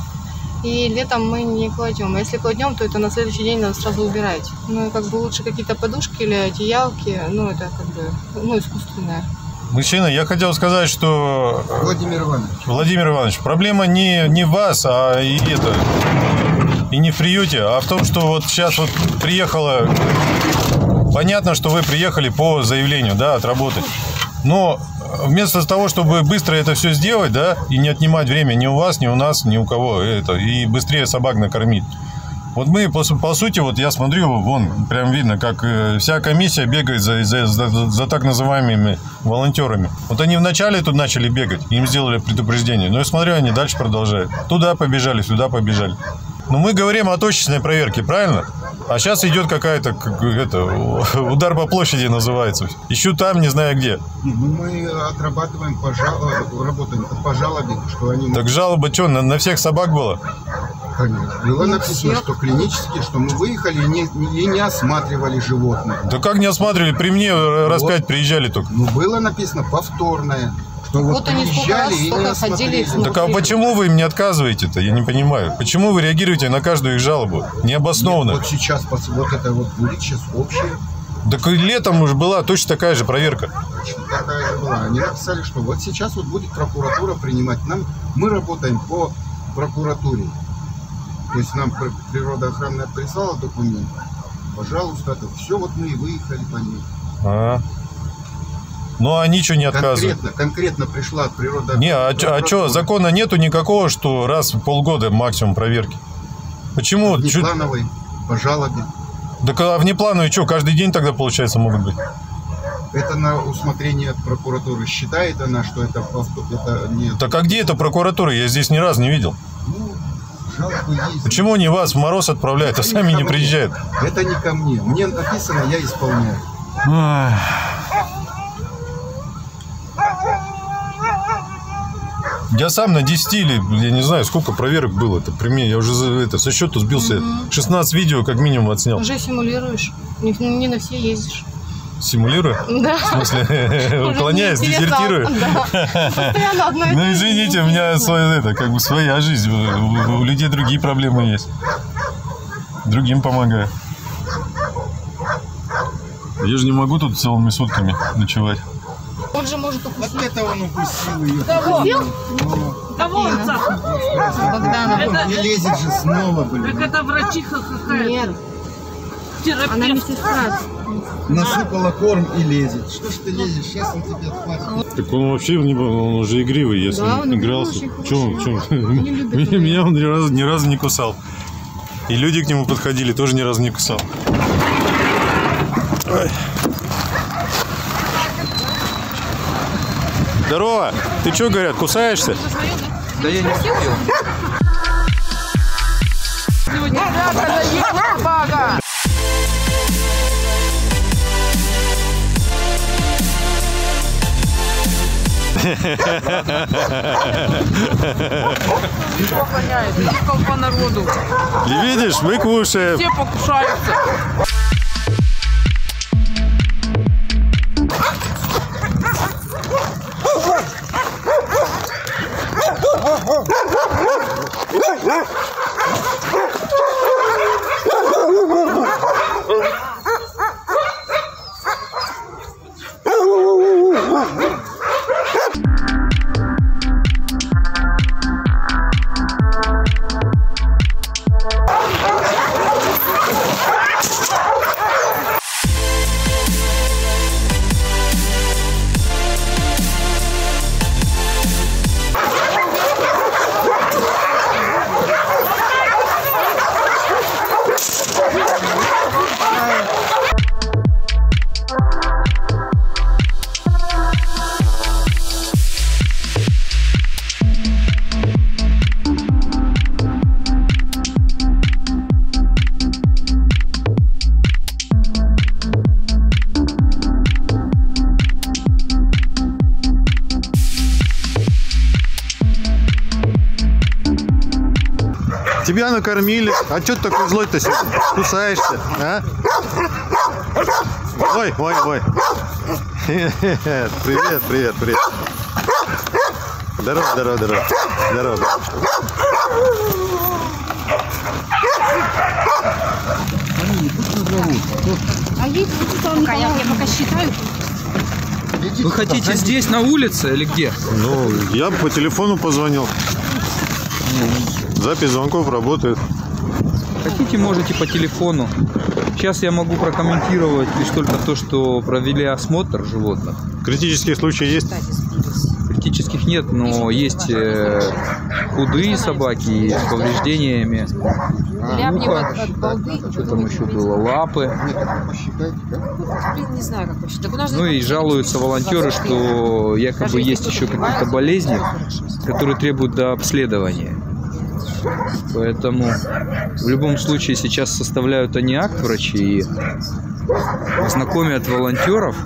И летом мы не кладем. А если кладем, то это на следующий день надо сразу убирать. Ну, и как бы лучше какие-то подушки или одеялки, ну, это как бы, ну, искусственное.
Мужчина, я хотел сказать, что...
Владимир Иванович.
Владимир Иванович, проблема не, не в вас, а и это... И не в приюте, а в том, что вот сейчас вот приехала... Понятно, что вы приехали по заявлению, да, отработать. Но вместо того, чтобы быстро это все сделать, да, и не отнимать время ни у вас, ни у нас, ни у кого, это, и быстрее собак накормить. Вот мы, по, по сути, вот я смотрю, вон, прям видно, как э, вся комиссия бегает за, за, за- за так называемыми волонтерами. Вот они вначале тут начали бегать, им сделали предупреждение. Но я смотрю, они дальше продолжают. Туда побежали, сюда побежали. Но мы говорим о точечной проверке, правильно? А сейчас идет какая-то, как, это, удар по площади называется. Ищу там, не знаю где.
Ну, Мы отрабатываем по жалобе, работаем по жалобе, что они...
Так жалоба что, на, на всех собак была?
Конечно. Было написано, что клинически, что мы выехали и не, и не осматривали животных.
Да как не осматривали? При мне раз пять приезжали только.
Ну, было написано повторное, что вот,
Вот они
приезжали
раз,
и не
и
осмотрели.
Так а почему вы им не отказываете-то? Я не понимаю. Почему вы реагируете на каждую их жалобу? Необоснованно.
Вот сейчас вот это вот будет сейчас общее.
Так и летом уже была точно такая же проверка.
Точно такая же была. Они написали, что вот сейчас вот будет прокуратура принимать. Нам, мы работаем по прокуратуре. То есть нам пр- природоохранная прислала документ. Пожалуйста, это все вот мы и выехали по ней.
А. Ну, а они что не отказывают?
Конкретно, конкретно пришла природа.
Не, а, а что, закона нету никакого, что раз в полгода максимум проверки? Почему?
Плановой, по жалобе.
Так а внеплановые что, каждый день тогда, получается, могут быть?
Это на усмотрение прокуратуры. Считает она, что это, это не...
Так а где эта прокуратура? Я здесь ни разу не видел. Почему они вас в мороз отправляют, а
Это
сами не приезжают?
Это не ко мне. Мне написано, я исполняю.
Я сам на 10 или, я не знаю, сколько проверок было. Это при мне, я уже за- это, со счету сбился. 16 видео как минимум отснял.
Уже симулируешь. Не, не на все ездишь.
Симулирую?
Да.
В смысле, уклоняюсь, дезертирую?
Постоянно одно и то
Ну, извините, у меня своя, это, как бы своя жизнь. У, людей другие проблемы есть. Другим помогаю. Я же не могу тут целыми сутками ночевать.
Он же может укусить.
Вот это он укусил ее.
Кого? Кого?
Богданова.
Это-
И лезет же снова, блин.
Так это врачиха какая-то.
Нет,
Терапевт.
она медсестра.
Насыпала корм и лезет. Что ж ты лезешь? Сейчас он тебя отхватит.
Так он вообще не, он уже игривый, с
Да, он
игрался.
очень хороший.
Че он, че он?
Не любит
Меня- он ни разу, ни разу не кусал. И люди к нему подходили, тоже ни разу не кусал. Ой. Здорово! Ты что, говорят, кусаешься?
Да я не успел.
Поклоняется. И толпа народу.
И видишь, мы кушаем.
Все покушаются.
Накормили. А что ты такой злой-то сегодня? Кусаешься, а? Ой, ой, ой. Привет, привет, привет. Здорово, здорово, здорово. Здорово.
А я, я пока считаю.
Вы хотите здесь, на улице или где?
Ну, я по телефону позвонил. Запись звонков работает.
Хотите, можете по телефону. Сейчас я могу прокомментировать лишь только то, что провели осмотр животных.
Критические случаи есть?
Критических нет, но есть э, худые собаки с повреждениями.
От балды.
Что там еще было? Лапы. Ну и жалуются волонтеры, что якобы есть еще какие-то болезни, которые требуют до обследования. Поэтому в любом случае сейчас составляют они акт врачи и знакомят волонтеров,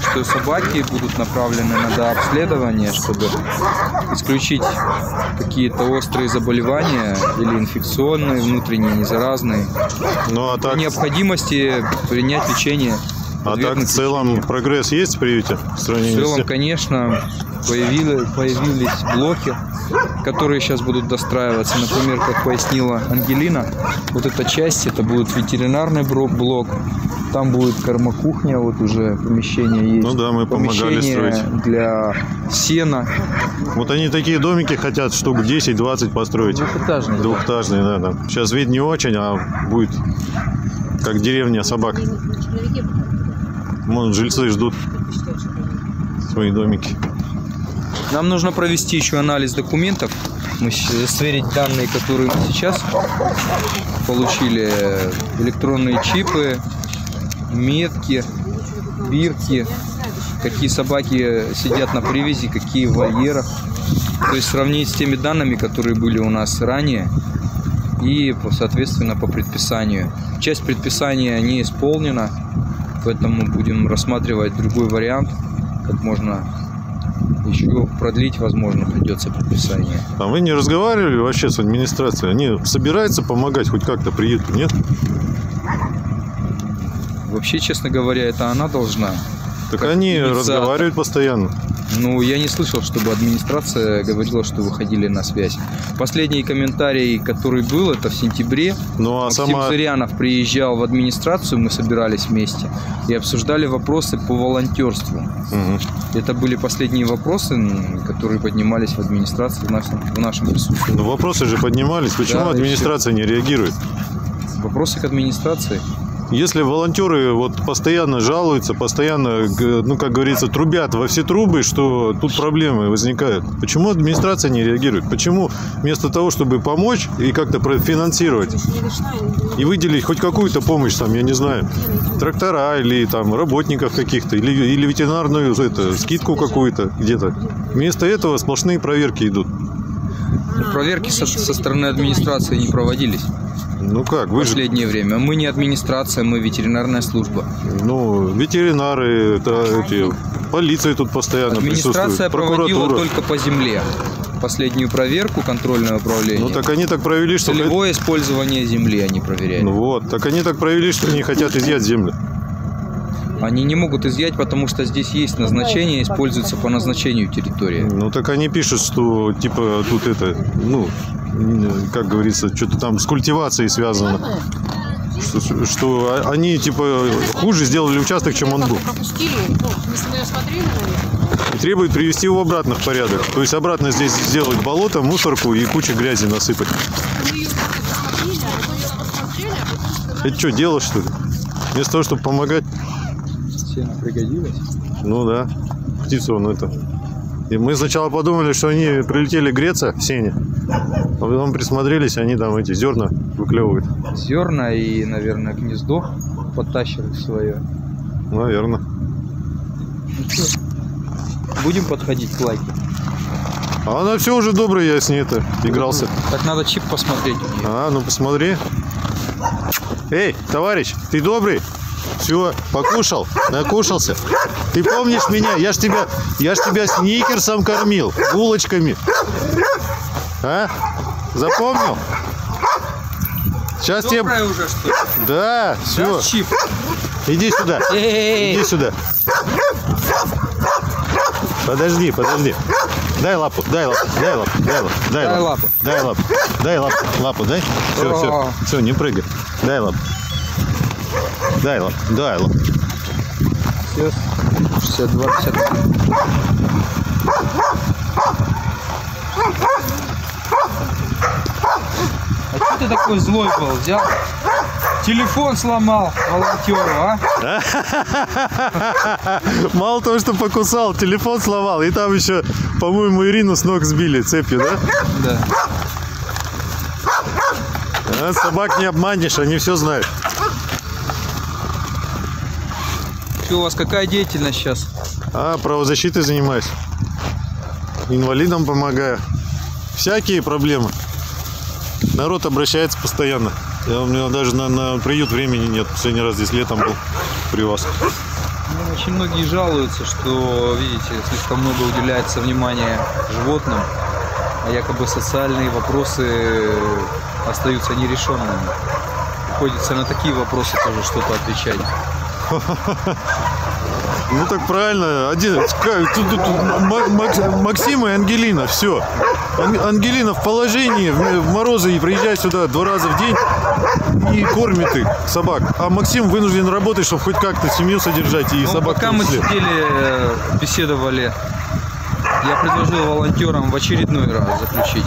что собаки будут направлены на дообследование, чтобы исключить какие-то острые заболевания или инфекционные, внутренние, незаразные.
Ну а так,
необходимости принять лечение.
а так в целом прогресс есть в приюте? В
в целом, конечно, появили, появились блоки, которые сейчас будут достраиваться. Например, как пояснила Ангелина, вот эта часть, это будет ветеринарный блок, там будет кормокухня, вот уже помещение есть.
Ну да, мы помогали
Помещение
строить.
для сена.
Вот они такие домики хотят штук 10-20 построить.
Двухэтажные.
Двухэтажные, да, да. Сейчас вид не очень, а будет как деревня собак. Вон жильцы ждут свои домики.
Нам нужно провести еще анализ документов, мы сверить данные, которые мы сейчас получили, электронные чипы, метки, бирки, какие собаки сидят на привязи, какие в вольерах. То есть сравнить с теми данными, которые были у нас ранее и, соответственно, по предписанию. Часть предписания не исполнена, поэтому будем рассматривать другой вариант, как можно еще продлить, возможно, придется предписание.
А вы не разговаривали вообще с администрацией? Они собираются помогать хоть как-то приюту, нет?
Вообще, честно говоря, это она должна.
Так
Как
они
инициатор.
разговаривают постоянно.
Ну, я не слышал, чтобы администрация говорила, что выходили на связь. Последний комментарий, который был, это в сентябре.
Ну, а
Максим
сама-
Зырянов приезжал в администрацию, мы собирались вместе и обсуждали вопросы по волонтерству. Это были последние вопросы, которые поднимались в администрации в нашем, в нашем присутствии.
Ну, вопросы же поднимались. Почему
Да,
администрация не реагирует?
Вопросы к администрации.
Если волонтеры вот постоянно жалуются, постоянно, ну, как говорится, трубят во все трубы, что тут проблемы возникают, почему администрация не реагирует? Почему вместо того, чтобы помочь и как-то профинансировать и выделить хоть какую-то помощь, там, я не знаю, трактора или там работников каких-то, или, или ветеринарную это, скидку какую-то где-то. Вместо этого сплошные проверки идут.
Ну, Проверки со, со стороны администрации не проводились.
Ну как, вы
в
же...
последнее время. Мы не администрация, мы ветеринарная служба.
Ну, ветеринары, это, эти, полиция тут постоянно
Администрация
присутствует,
проводила только по земле. Последнюю проверку контрольное управление.
Ну так они так провели, что...
Целевое использование земли они проверяли.
Ну вот, так они так провели, что не хотят изъять землю.
Они не могут изъять, потому что здесь есть назначение, используется по назначению территории.
Ну так они пишут, что типа тут это, ну, как говорится, что-то там с культивацией связано. Что, что они типа хуже сделали участок, чем он был.
Пропустили, ну.
И требует привести его обратно в порядок. То есть обратно здесь сделать болото, мусорку и кучу грязи насыпать. Это что, дело что ли? Вместо того, чтобы помогать,
Сено пригодилось?
ну да, птицу он это. И мы сначала подумали, что они прилетели греться в сене, а потом присмотрелись, они там эти зерна выклевывают.
Зерна и, наверное, гнездо подтащили свое.
Наверное.
Ну что, будем подходить к лайке?
А она все уже добрая, я с ней это игрался.
Так надо чип посмотреть.
А, ну посмотри. Эй, товарищ, ты добрый? Все, покушал? Накушался? Ты помнишь меня? Я ж тебя, я ж тебя сникерсом кормил, булочками. А? Запомнил? Сейчас тебе...
Уже, что ли?
Да, все.
Чип.
Иди сюда.
Эй.
Иди сюда. Подожди, подожди. Дай лапу, дай лапу, дай лапу, дай лапу, дай, лапу, дай лапу, дай лапу, лапу, дай. Все, все, все, не прыгай. Дай лапу. Дай лапу, дай лапу.
Все. 62, 50. А что ты такой злой был? Взял? Телефон сломал волонтеру, а?
Мало того, что покусал, телефон сломал, и там еще, по-моему, Ирину с ног сбили цепью, да?
Да.
А, собак не обманешь, они все знают.
Что у вас какая деятельность сейчас?
А, правозащитой занимаюсь. Инвалидам помогаю. Всякие проблемы. Народ обращается постоянно. Я, у меня даже на, на приют времени нет. Последний раз здесь летом был при вас.
Ну, очень многие жалуются, что, видите, слишком много уделяется внимания животным, а якобы социальные вопросы остаются нерешенными. Приходится на такие вопросы тоже что-то отвечать.
Ну так правильно. Один, тут, тут Ма- Макс- Максим и Ангелина, все. Ангелина в положении, в, морозы и приезжает сюда два раза в день и кормит их, собак. А Максим вынужден работать, чтобы хоть как-то семью содержать и
Ну,
собак.
пока мы сидели, э, беседовали, я предложил волонтерам в очередной раз заключить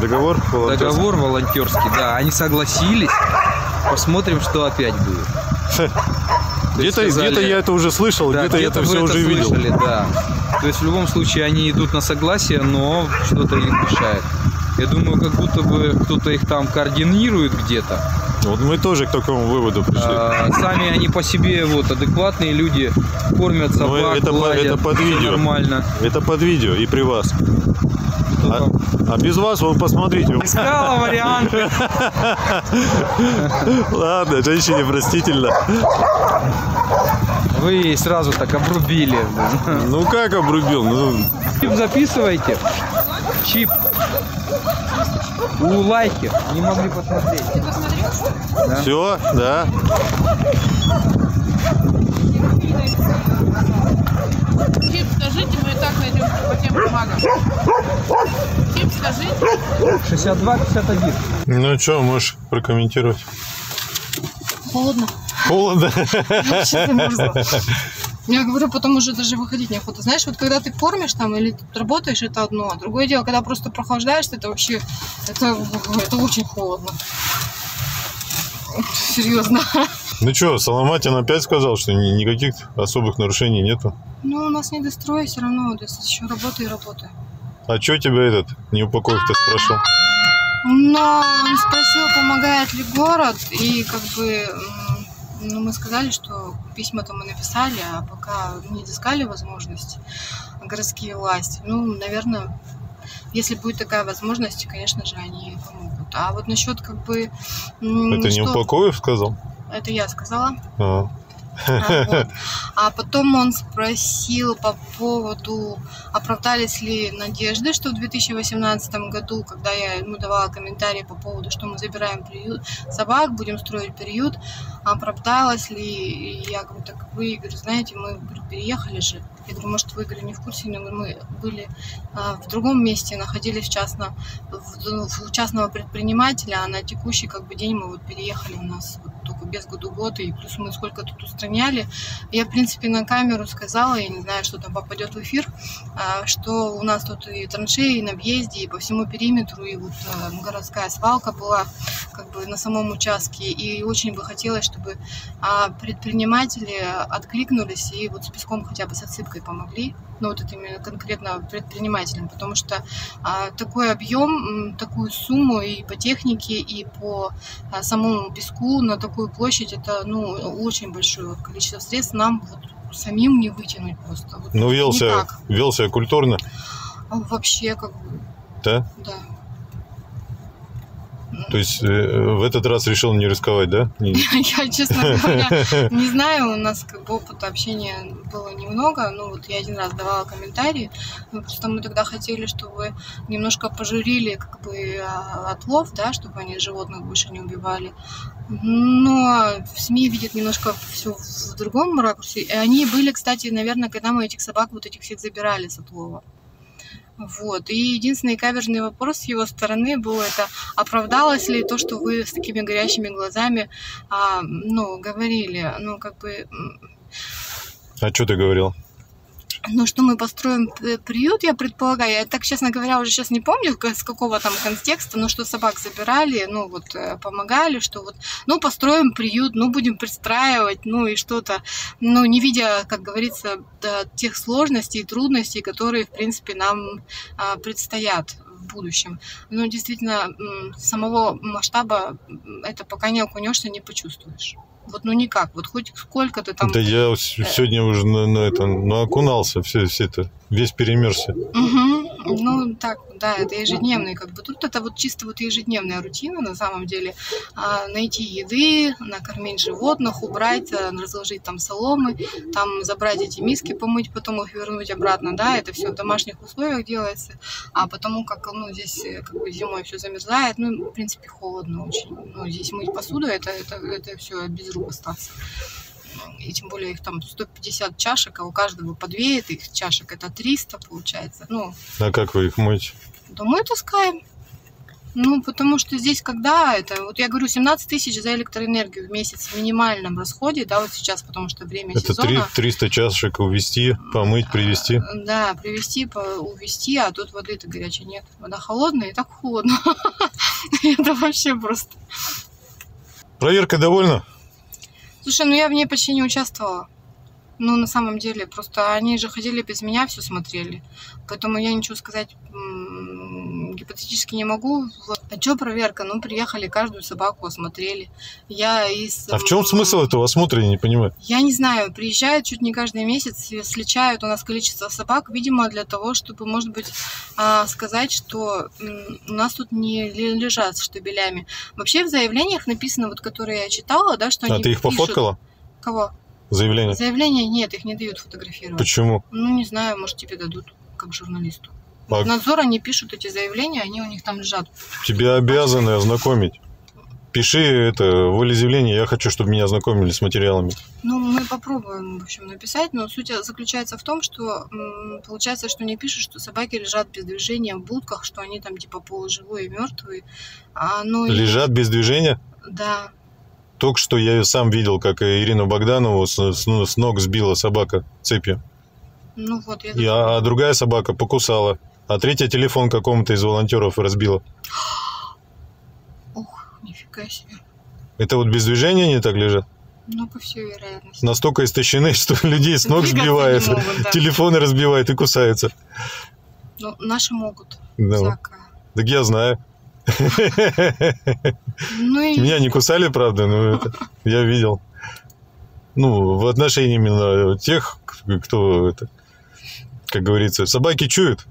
Договор? волонтерский?
договор волонтерский. Да, они согласились. Посмотрим, что опять будет.
Где-то
сказали-
где-то я это уже слышал,
Да,
где-то я
где-то
это все уже видел.
слышали, да. То есть в любом случае они идут на согласие, но что-то им мешает. Я думаю, как будто бы кто-то их там координирует где-то.
Вот мы тоже к такому выводу пришли.
А, сами они по себе вот адекватные люди, кормят
Но
собак,
Ну, это,
гладят,
это под видео.
нормально.
Это под видео и при вас. А, а без вас, вон, посмотрите.
Искала варианты.
Ладно, женщине простительно.
Вы ей сразу так обрубили.
Ну как обрубил? Ну,
Чип записывайте. Чип. У лайки. Не могли посмотреть. Да.
все, да.
Тип, скажите, мы и так найдем по тем бумагам. Тип, скажите.
62-51.
Ну что, можешь прокомментировать?
Холодно.
Холодно.
Вообще замерзла. Я говорю, потом уже даже выходить неохота. Знаешь, вот когда ты кормишь там или работаешь, это одно. А другое дело, когда просто прохлаждаешься, это вообще, это, это очень холодно. Серьезно.
Ну что, Соломатин опять сказал, что ни- никаких особых нарушений нету.
Ну, у нас не дострой, все равно вот здесь еще работа и работа.
А что тебя этот неупокоив-то спрашивал?
Но он спросил, помогает ли город, и как бы ну, мы сказали, что письма-то мы написали, а пока не изыскали возможность городские власти. Ну, наверное, если будет такая возможность, конечно же, они помогут. А вот насчет как бы...
Это не
что-
Упокоев сказал?
Это я сказала.
А.
А. А потом он спросил по поводу, оправдались ли надежды, что в 2018 году, когда я ему давала комментарии по поводу, что мы забираем приют собак, будем строить приют, оправдалась ли, и я говорю, так вы, говорю, знаете, мы переехали же. Я говорю, может, вы, говорю, не в курсе, но мы были а, в другом месте, находились в частном, в, у частного предпринимателя, а на текущий как бы день мы вот переехали у нас вот только без году года, и плюс мы сколько тут устраняли. Я, в принципе, на камеру сказала, я не знаю, что там попадет в эфир, а, что у нас тут и траншеи на въезде, и по всему периметру, и вот а, городская свалка была как бы на самом участке, и очень бы хотелось, чтобы а, предприниматели откликнулись и вот с песком хотя бы с отсыпкой помогли, ну вот это именно конкретно предпринимателям, потому что а, такой объем, такую сумму и по технике, и по а, самому песку на такую площадь, это ну очень большое количество средств нам вот самим не вытянуть просто. Вот
Ну, велся, велся культурно,
А Вообще как бы,
да?
да.
То есть э, в этот раз решил не рисковать, да?
Я, честно говоря, не знаю, у нас как бы опыта общения было немного. Ну, вот я один раз давала комментарии. Ну, Просто мы тогда хотели, чтобы немножко пожурили как бы а, отлов, да, чтобы они животных больше не убивали. Но в СМИ видят немножко все в другом ракурсе. И они были, кстати, наверное, когда мы этих собак вот этих всех забирали с отлова. Вот. И единственный каверзный вопрос с его стороны был это, оправдалось ли то, что вы с такими горящими глазами, а, ну, говорили, ну, как бы,
А что ты говорил?
Ну, что мы построим приют, я предполагаю, я так, честно говоря, уже сейчас не помню, с какого там контекста, но что собак забирали, ну, вот, э, помогали, что вот, ну, построим приют, ну, будем пристраивать, ну, и что-то, ну, не видя, как говорится, тех сложностей и трудностей, которые, в принципе, нам а, предстоят в будущем. Ну, действительно, самого масштаба это пока не окунешься, не почувствуешь. Вот, ну, никак. Вот хоть сколько ты там...
Да я с- сегодня уже на, на это, ну, окунался, все, все это, весь перемерзся.
Мгм. Ну, так, да, это ежедневный, как бы тут это вот чисто вот ежедневная рутина на самом деле. А, найти еды, накормить животных, убрать, а, разложить там соломы, там забрать эти миски, помыть, потом их вернуть обратно, да, это все в домашних условиях делается. А потому как, ну, здесь э, как бы зимой все замерзает, ну, в принципе, холодно очень. Ну, здесь мыть посуду, это, это, это все без рук остаться. И тем более их там 150 чашек, а у каждого по две этих чашек, это 300 получается. Ну,
А как вы их моете?
домой таскаем. Ну, потому что здесь когда это, вот я говорю, 17 тысяч за электроэнергию в месяц в минимальном расходе, да, вот сейчас, потому что время
Это
сезона.
300 чашек увезти, помыть, привезти.
Да, привезти, по- увезти, а тут воды-то горячей нет. Вода холодная и так холодно. Это вообще просто.
Проверка довольна?
Слушай, ну я в ней почти не участвовала. Ну, на самом деле, просто они же ходили без меня, все смотрели. Поэтому я ничего сказать м, гипотетически не могу. А что проверка? Ну, приехали, каждую собаку осмотрели. Я из...
А в чем смысл этого осмотра, я не понимаю?
Я не знаю, приезжают чуть не каждый месяц, сличают у нас количество собак, видимо, для того, чтобы, может быть, а, сказать, что у нас тут не ле- лежат с штабелями. Вообще в заявлениях написано, вот которые я читала, да, что
А
они
ты их
пишут-
пофоткала?
Кого?
Заявление?
Заявления нет, их не дают фотографировать.
Почему?
Ну, не знаю, может, тебе дадут, как журналисту.
А
Надзор, они пишут эти заявления, они у них там лежат.
тебя обязаны ознакомить. Пиши это волеизъявление, я хочу, чтобы меня ознакомили с материалами.
Ну, мы попробуем, в общем, написать, но суть заключается в том, что получается, что не пишут, что собаки лежат без движения в будках, что они там типа полуживые и мертвые. А, ну, и-
Лежат без движения?
Да.
Только что я сам видел, как Ирину Богданову с, с- ну, с ног сбила собака цепью.
Ну вот, я...
И, а, а другая собака покусала. А третья телефон какому-то из волонтеров разбила.
Ух, нифига себе.
Это вот без движения они так лежат?
Ну, по всей вероятности.
Настолько истощены, что людей с ног
Двигаться
сбивают,
могут, да.
телефоны разбивают и кусаются.
Ну, наши могут.
Да.
Всякое.
Так я знаю.
Ну и...
Меня не кусали, правда, но это я видел. Ну, в отношении именно тех, кто это, как говорится, собаки чуют.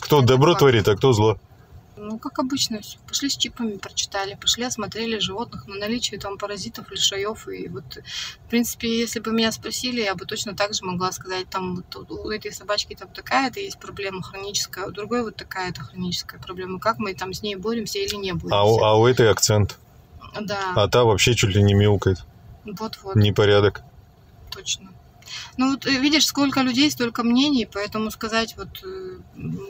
Кто добро творит, а кто зло.
Ну, как обычно все. Пошли с чипами, прочитали, пошли осмотрели животных на наличие там паразитов, лишаев. И вот, в принципе, если бы меня спросили, я бы точно так же могла сказать, там вот у этой собачки там такая-то есть проблема хроническая, у другой вот такая-то хроническая проблема. Как мы там с ней боремся или не боремся?
А, у- а у этой акцент.
Да,
А та вообще чуть ли не мяукает.
вот-вот,
Непорядок.
точно. Ну вот э, видишь, сколько людей, столько мнений, поэтому сказать вот э,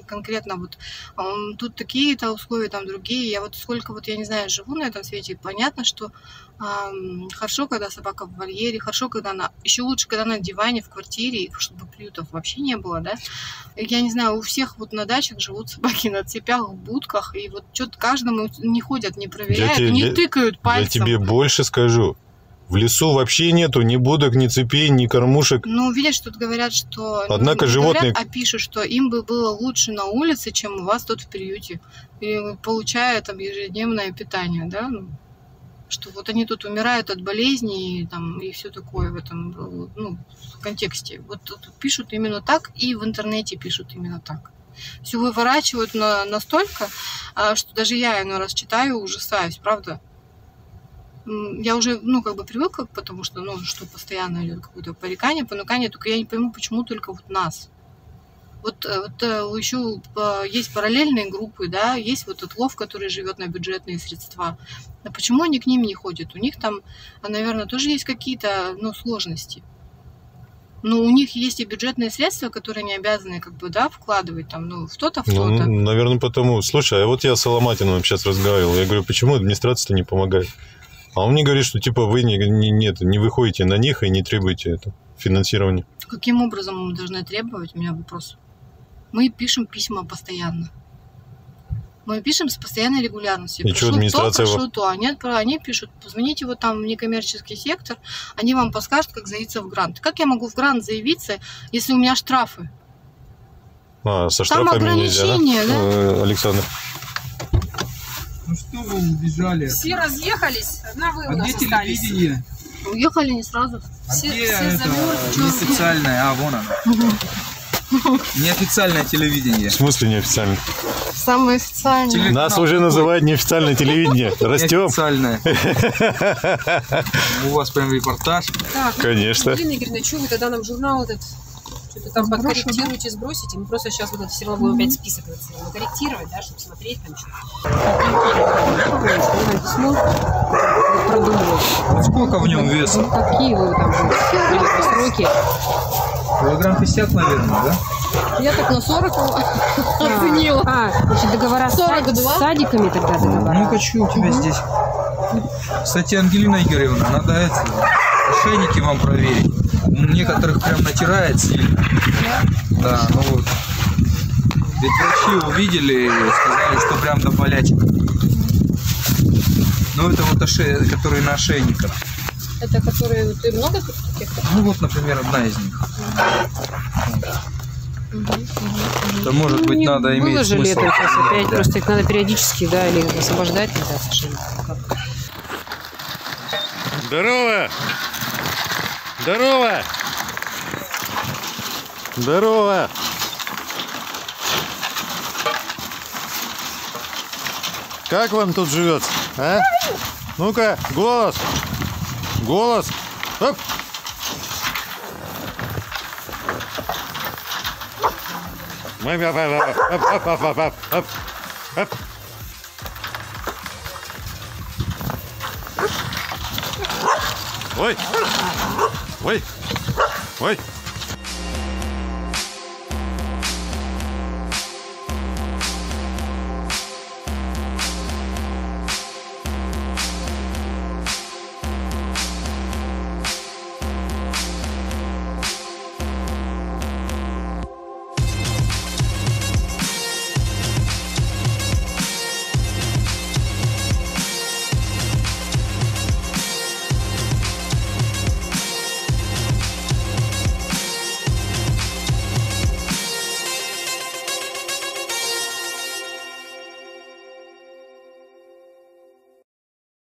конкретно вот ам, тут такие-то условия, там другие. Я вот сколько вот, я не знаю, живу на этом свете, понятно, что хорошо, когда собака в вольере, хорошо, когда она, еще лучше, когда она на диване в квартире, чтобы приютов вообще не было, да. Я не знаю, у всех вот на дачах живут собаки на цепях, в будках, и вот что-то каждому не ходят, не проверяют,
тебе-
не
я-
тыкают
Я
пальцем.
тебе больше скажу. В лесу вообще нету ни будок, ни цепей, ни кормушек.
Ну, видишь, тут говорят, что...
Однако
ну,
животные-
Говорят, а пишут, что им бы было лучше на улице, чем у вас тут в приюте. И получая там ежедневное питание, да? ну, что вот они тут умирают от болезней и, там, и все такое в этом ну, контексте. Вот тут пишут именно так, и в интернете пишут именно так. Все выворачивают на, настолько, а, что даже я иной раз читаю, ужасаюсь, правда? Я уже, ну, как бы привыкла, потому что, ну, что постоянно идет какое-то порекание, понукание, только я не пойму, почему только вот нас. Вот, э, вот э, еще есть параллельные группы, да, есть вот отлов, который живет на бюджетные средства. А почему они к ним не ходят? У них там, а, наверное, тоже есть какие-то, ну, сложности. Но у них есть и бюджетные средства, которые они обязаны, как бы, да, вкладывать там, ну, в то-то, в
Ну,
то-то.
наверное, потому. Слушай, а вот я с Соломатиновым сейчас разговаривал. Я говорю, почему администрация-то не помогает? А он мне говорит, что типа вы не, не, нет, не выходите на них и не требуете это финансирование.
Каким образом мы должны требовать? У меня вопрос. Мы пишем письма постоянно. Мы пишем с постоянной регулярностью.
И
Пришло
что, администрация
то, пришло то. Они, отправ- они пишут, позвоните вот там в некоммерческий сектор, они вам подскажут, как заявиться в грант. Как я могу в грант заявиться, если у меня штрафы?
А, со
Там
штрафами нельзя, да?
да?
Э, Александр.
Ну что вы убежали?
Все разъехались, одна вы
А
у нас
где
остались.
телевидение?
Уехали не сразу.
Все,
Где
все
это
замерзли.
неофициальное? А, вон оно. Неофициальное телевидение.
В смысле неофициально?
Самое официальное.
Нас уже называют неофициальное телевидение. Растем.
Неофициальное. У вас прям репортаж.
Так, ну,
Конечно.
Ангелина Игоревна, что вы тогда нам журнал этот что-то там подкорректируете, сбросите? Мы просто сейчас вот это все равно будем опять список этот всё равно корректировать, да, чтобы смотреть там что-то.
Сколько в нем веса?
Ну, какие вы там сроки?
Килограмм 50, наверное, да?
Я так на 40 оценила.
А, значит, договора с, сад-
42?
с садиками тогда договора.
Ну-ка, что у тебя здесь? Кстати, Ангелина Игоревна, надо это, ошейники вам проверить. У некоторых прям натирает сильно. Да, ну вот. Ведь врачи увидели и сказали, что прям до болячек. Ну, это вот ошей, которые на ошейниках.
Это которые ты много таких?
Ну, вот, например, одна из них. Это, может быть,
Не
надо иметь
выложили
смысл.
это сейчас опять,
Да.
просто их надо периодически, да, или освобождать тогда совершенно.
Здорово! Здорово! Здорово! Как вам тут живется, а? Ну-ка, голос! Голос! Оп. Оп, оп, оп, оп, оп, Оп! Ой! 喂喂。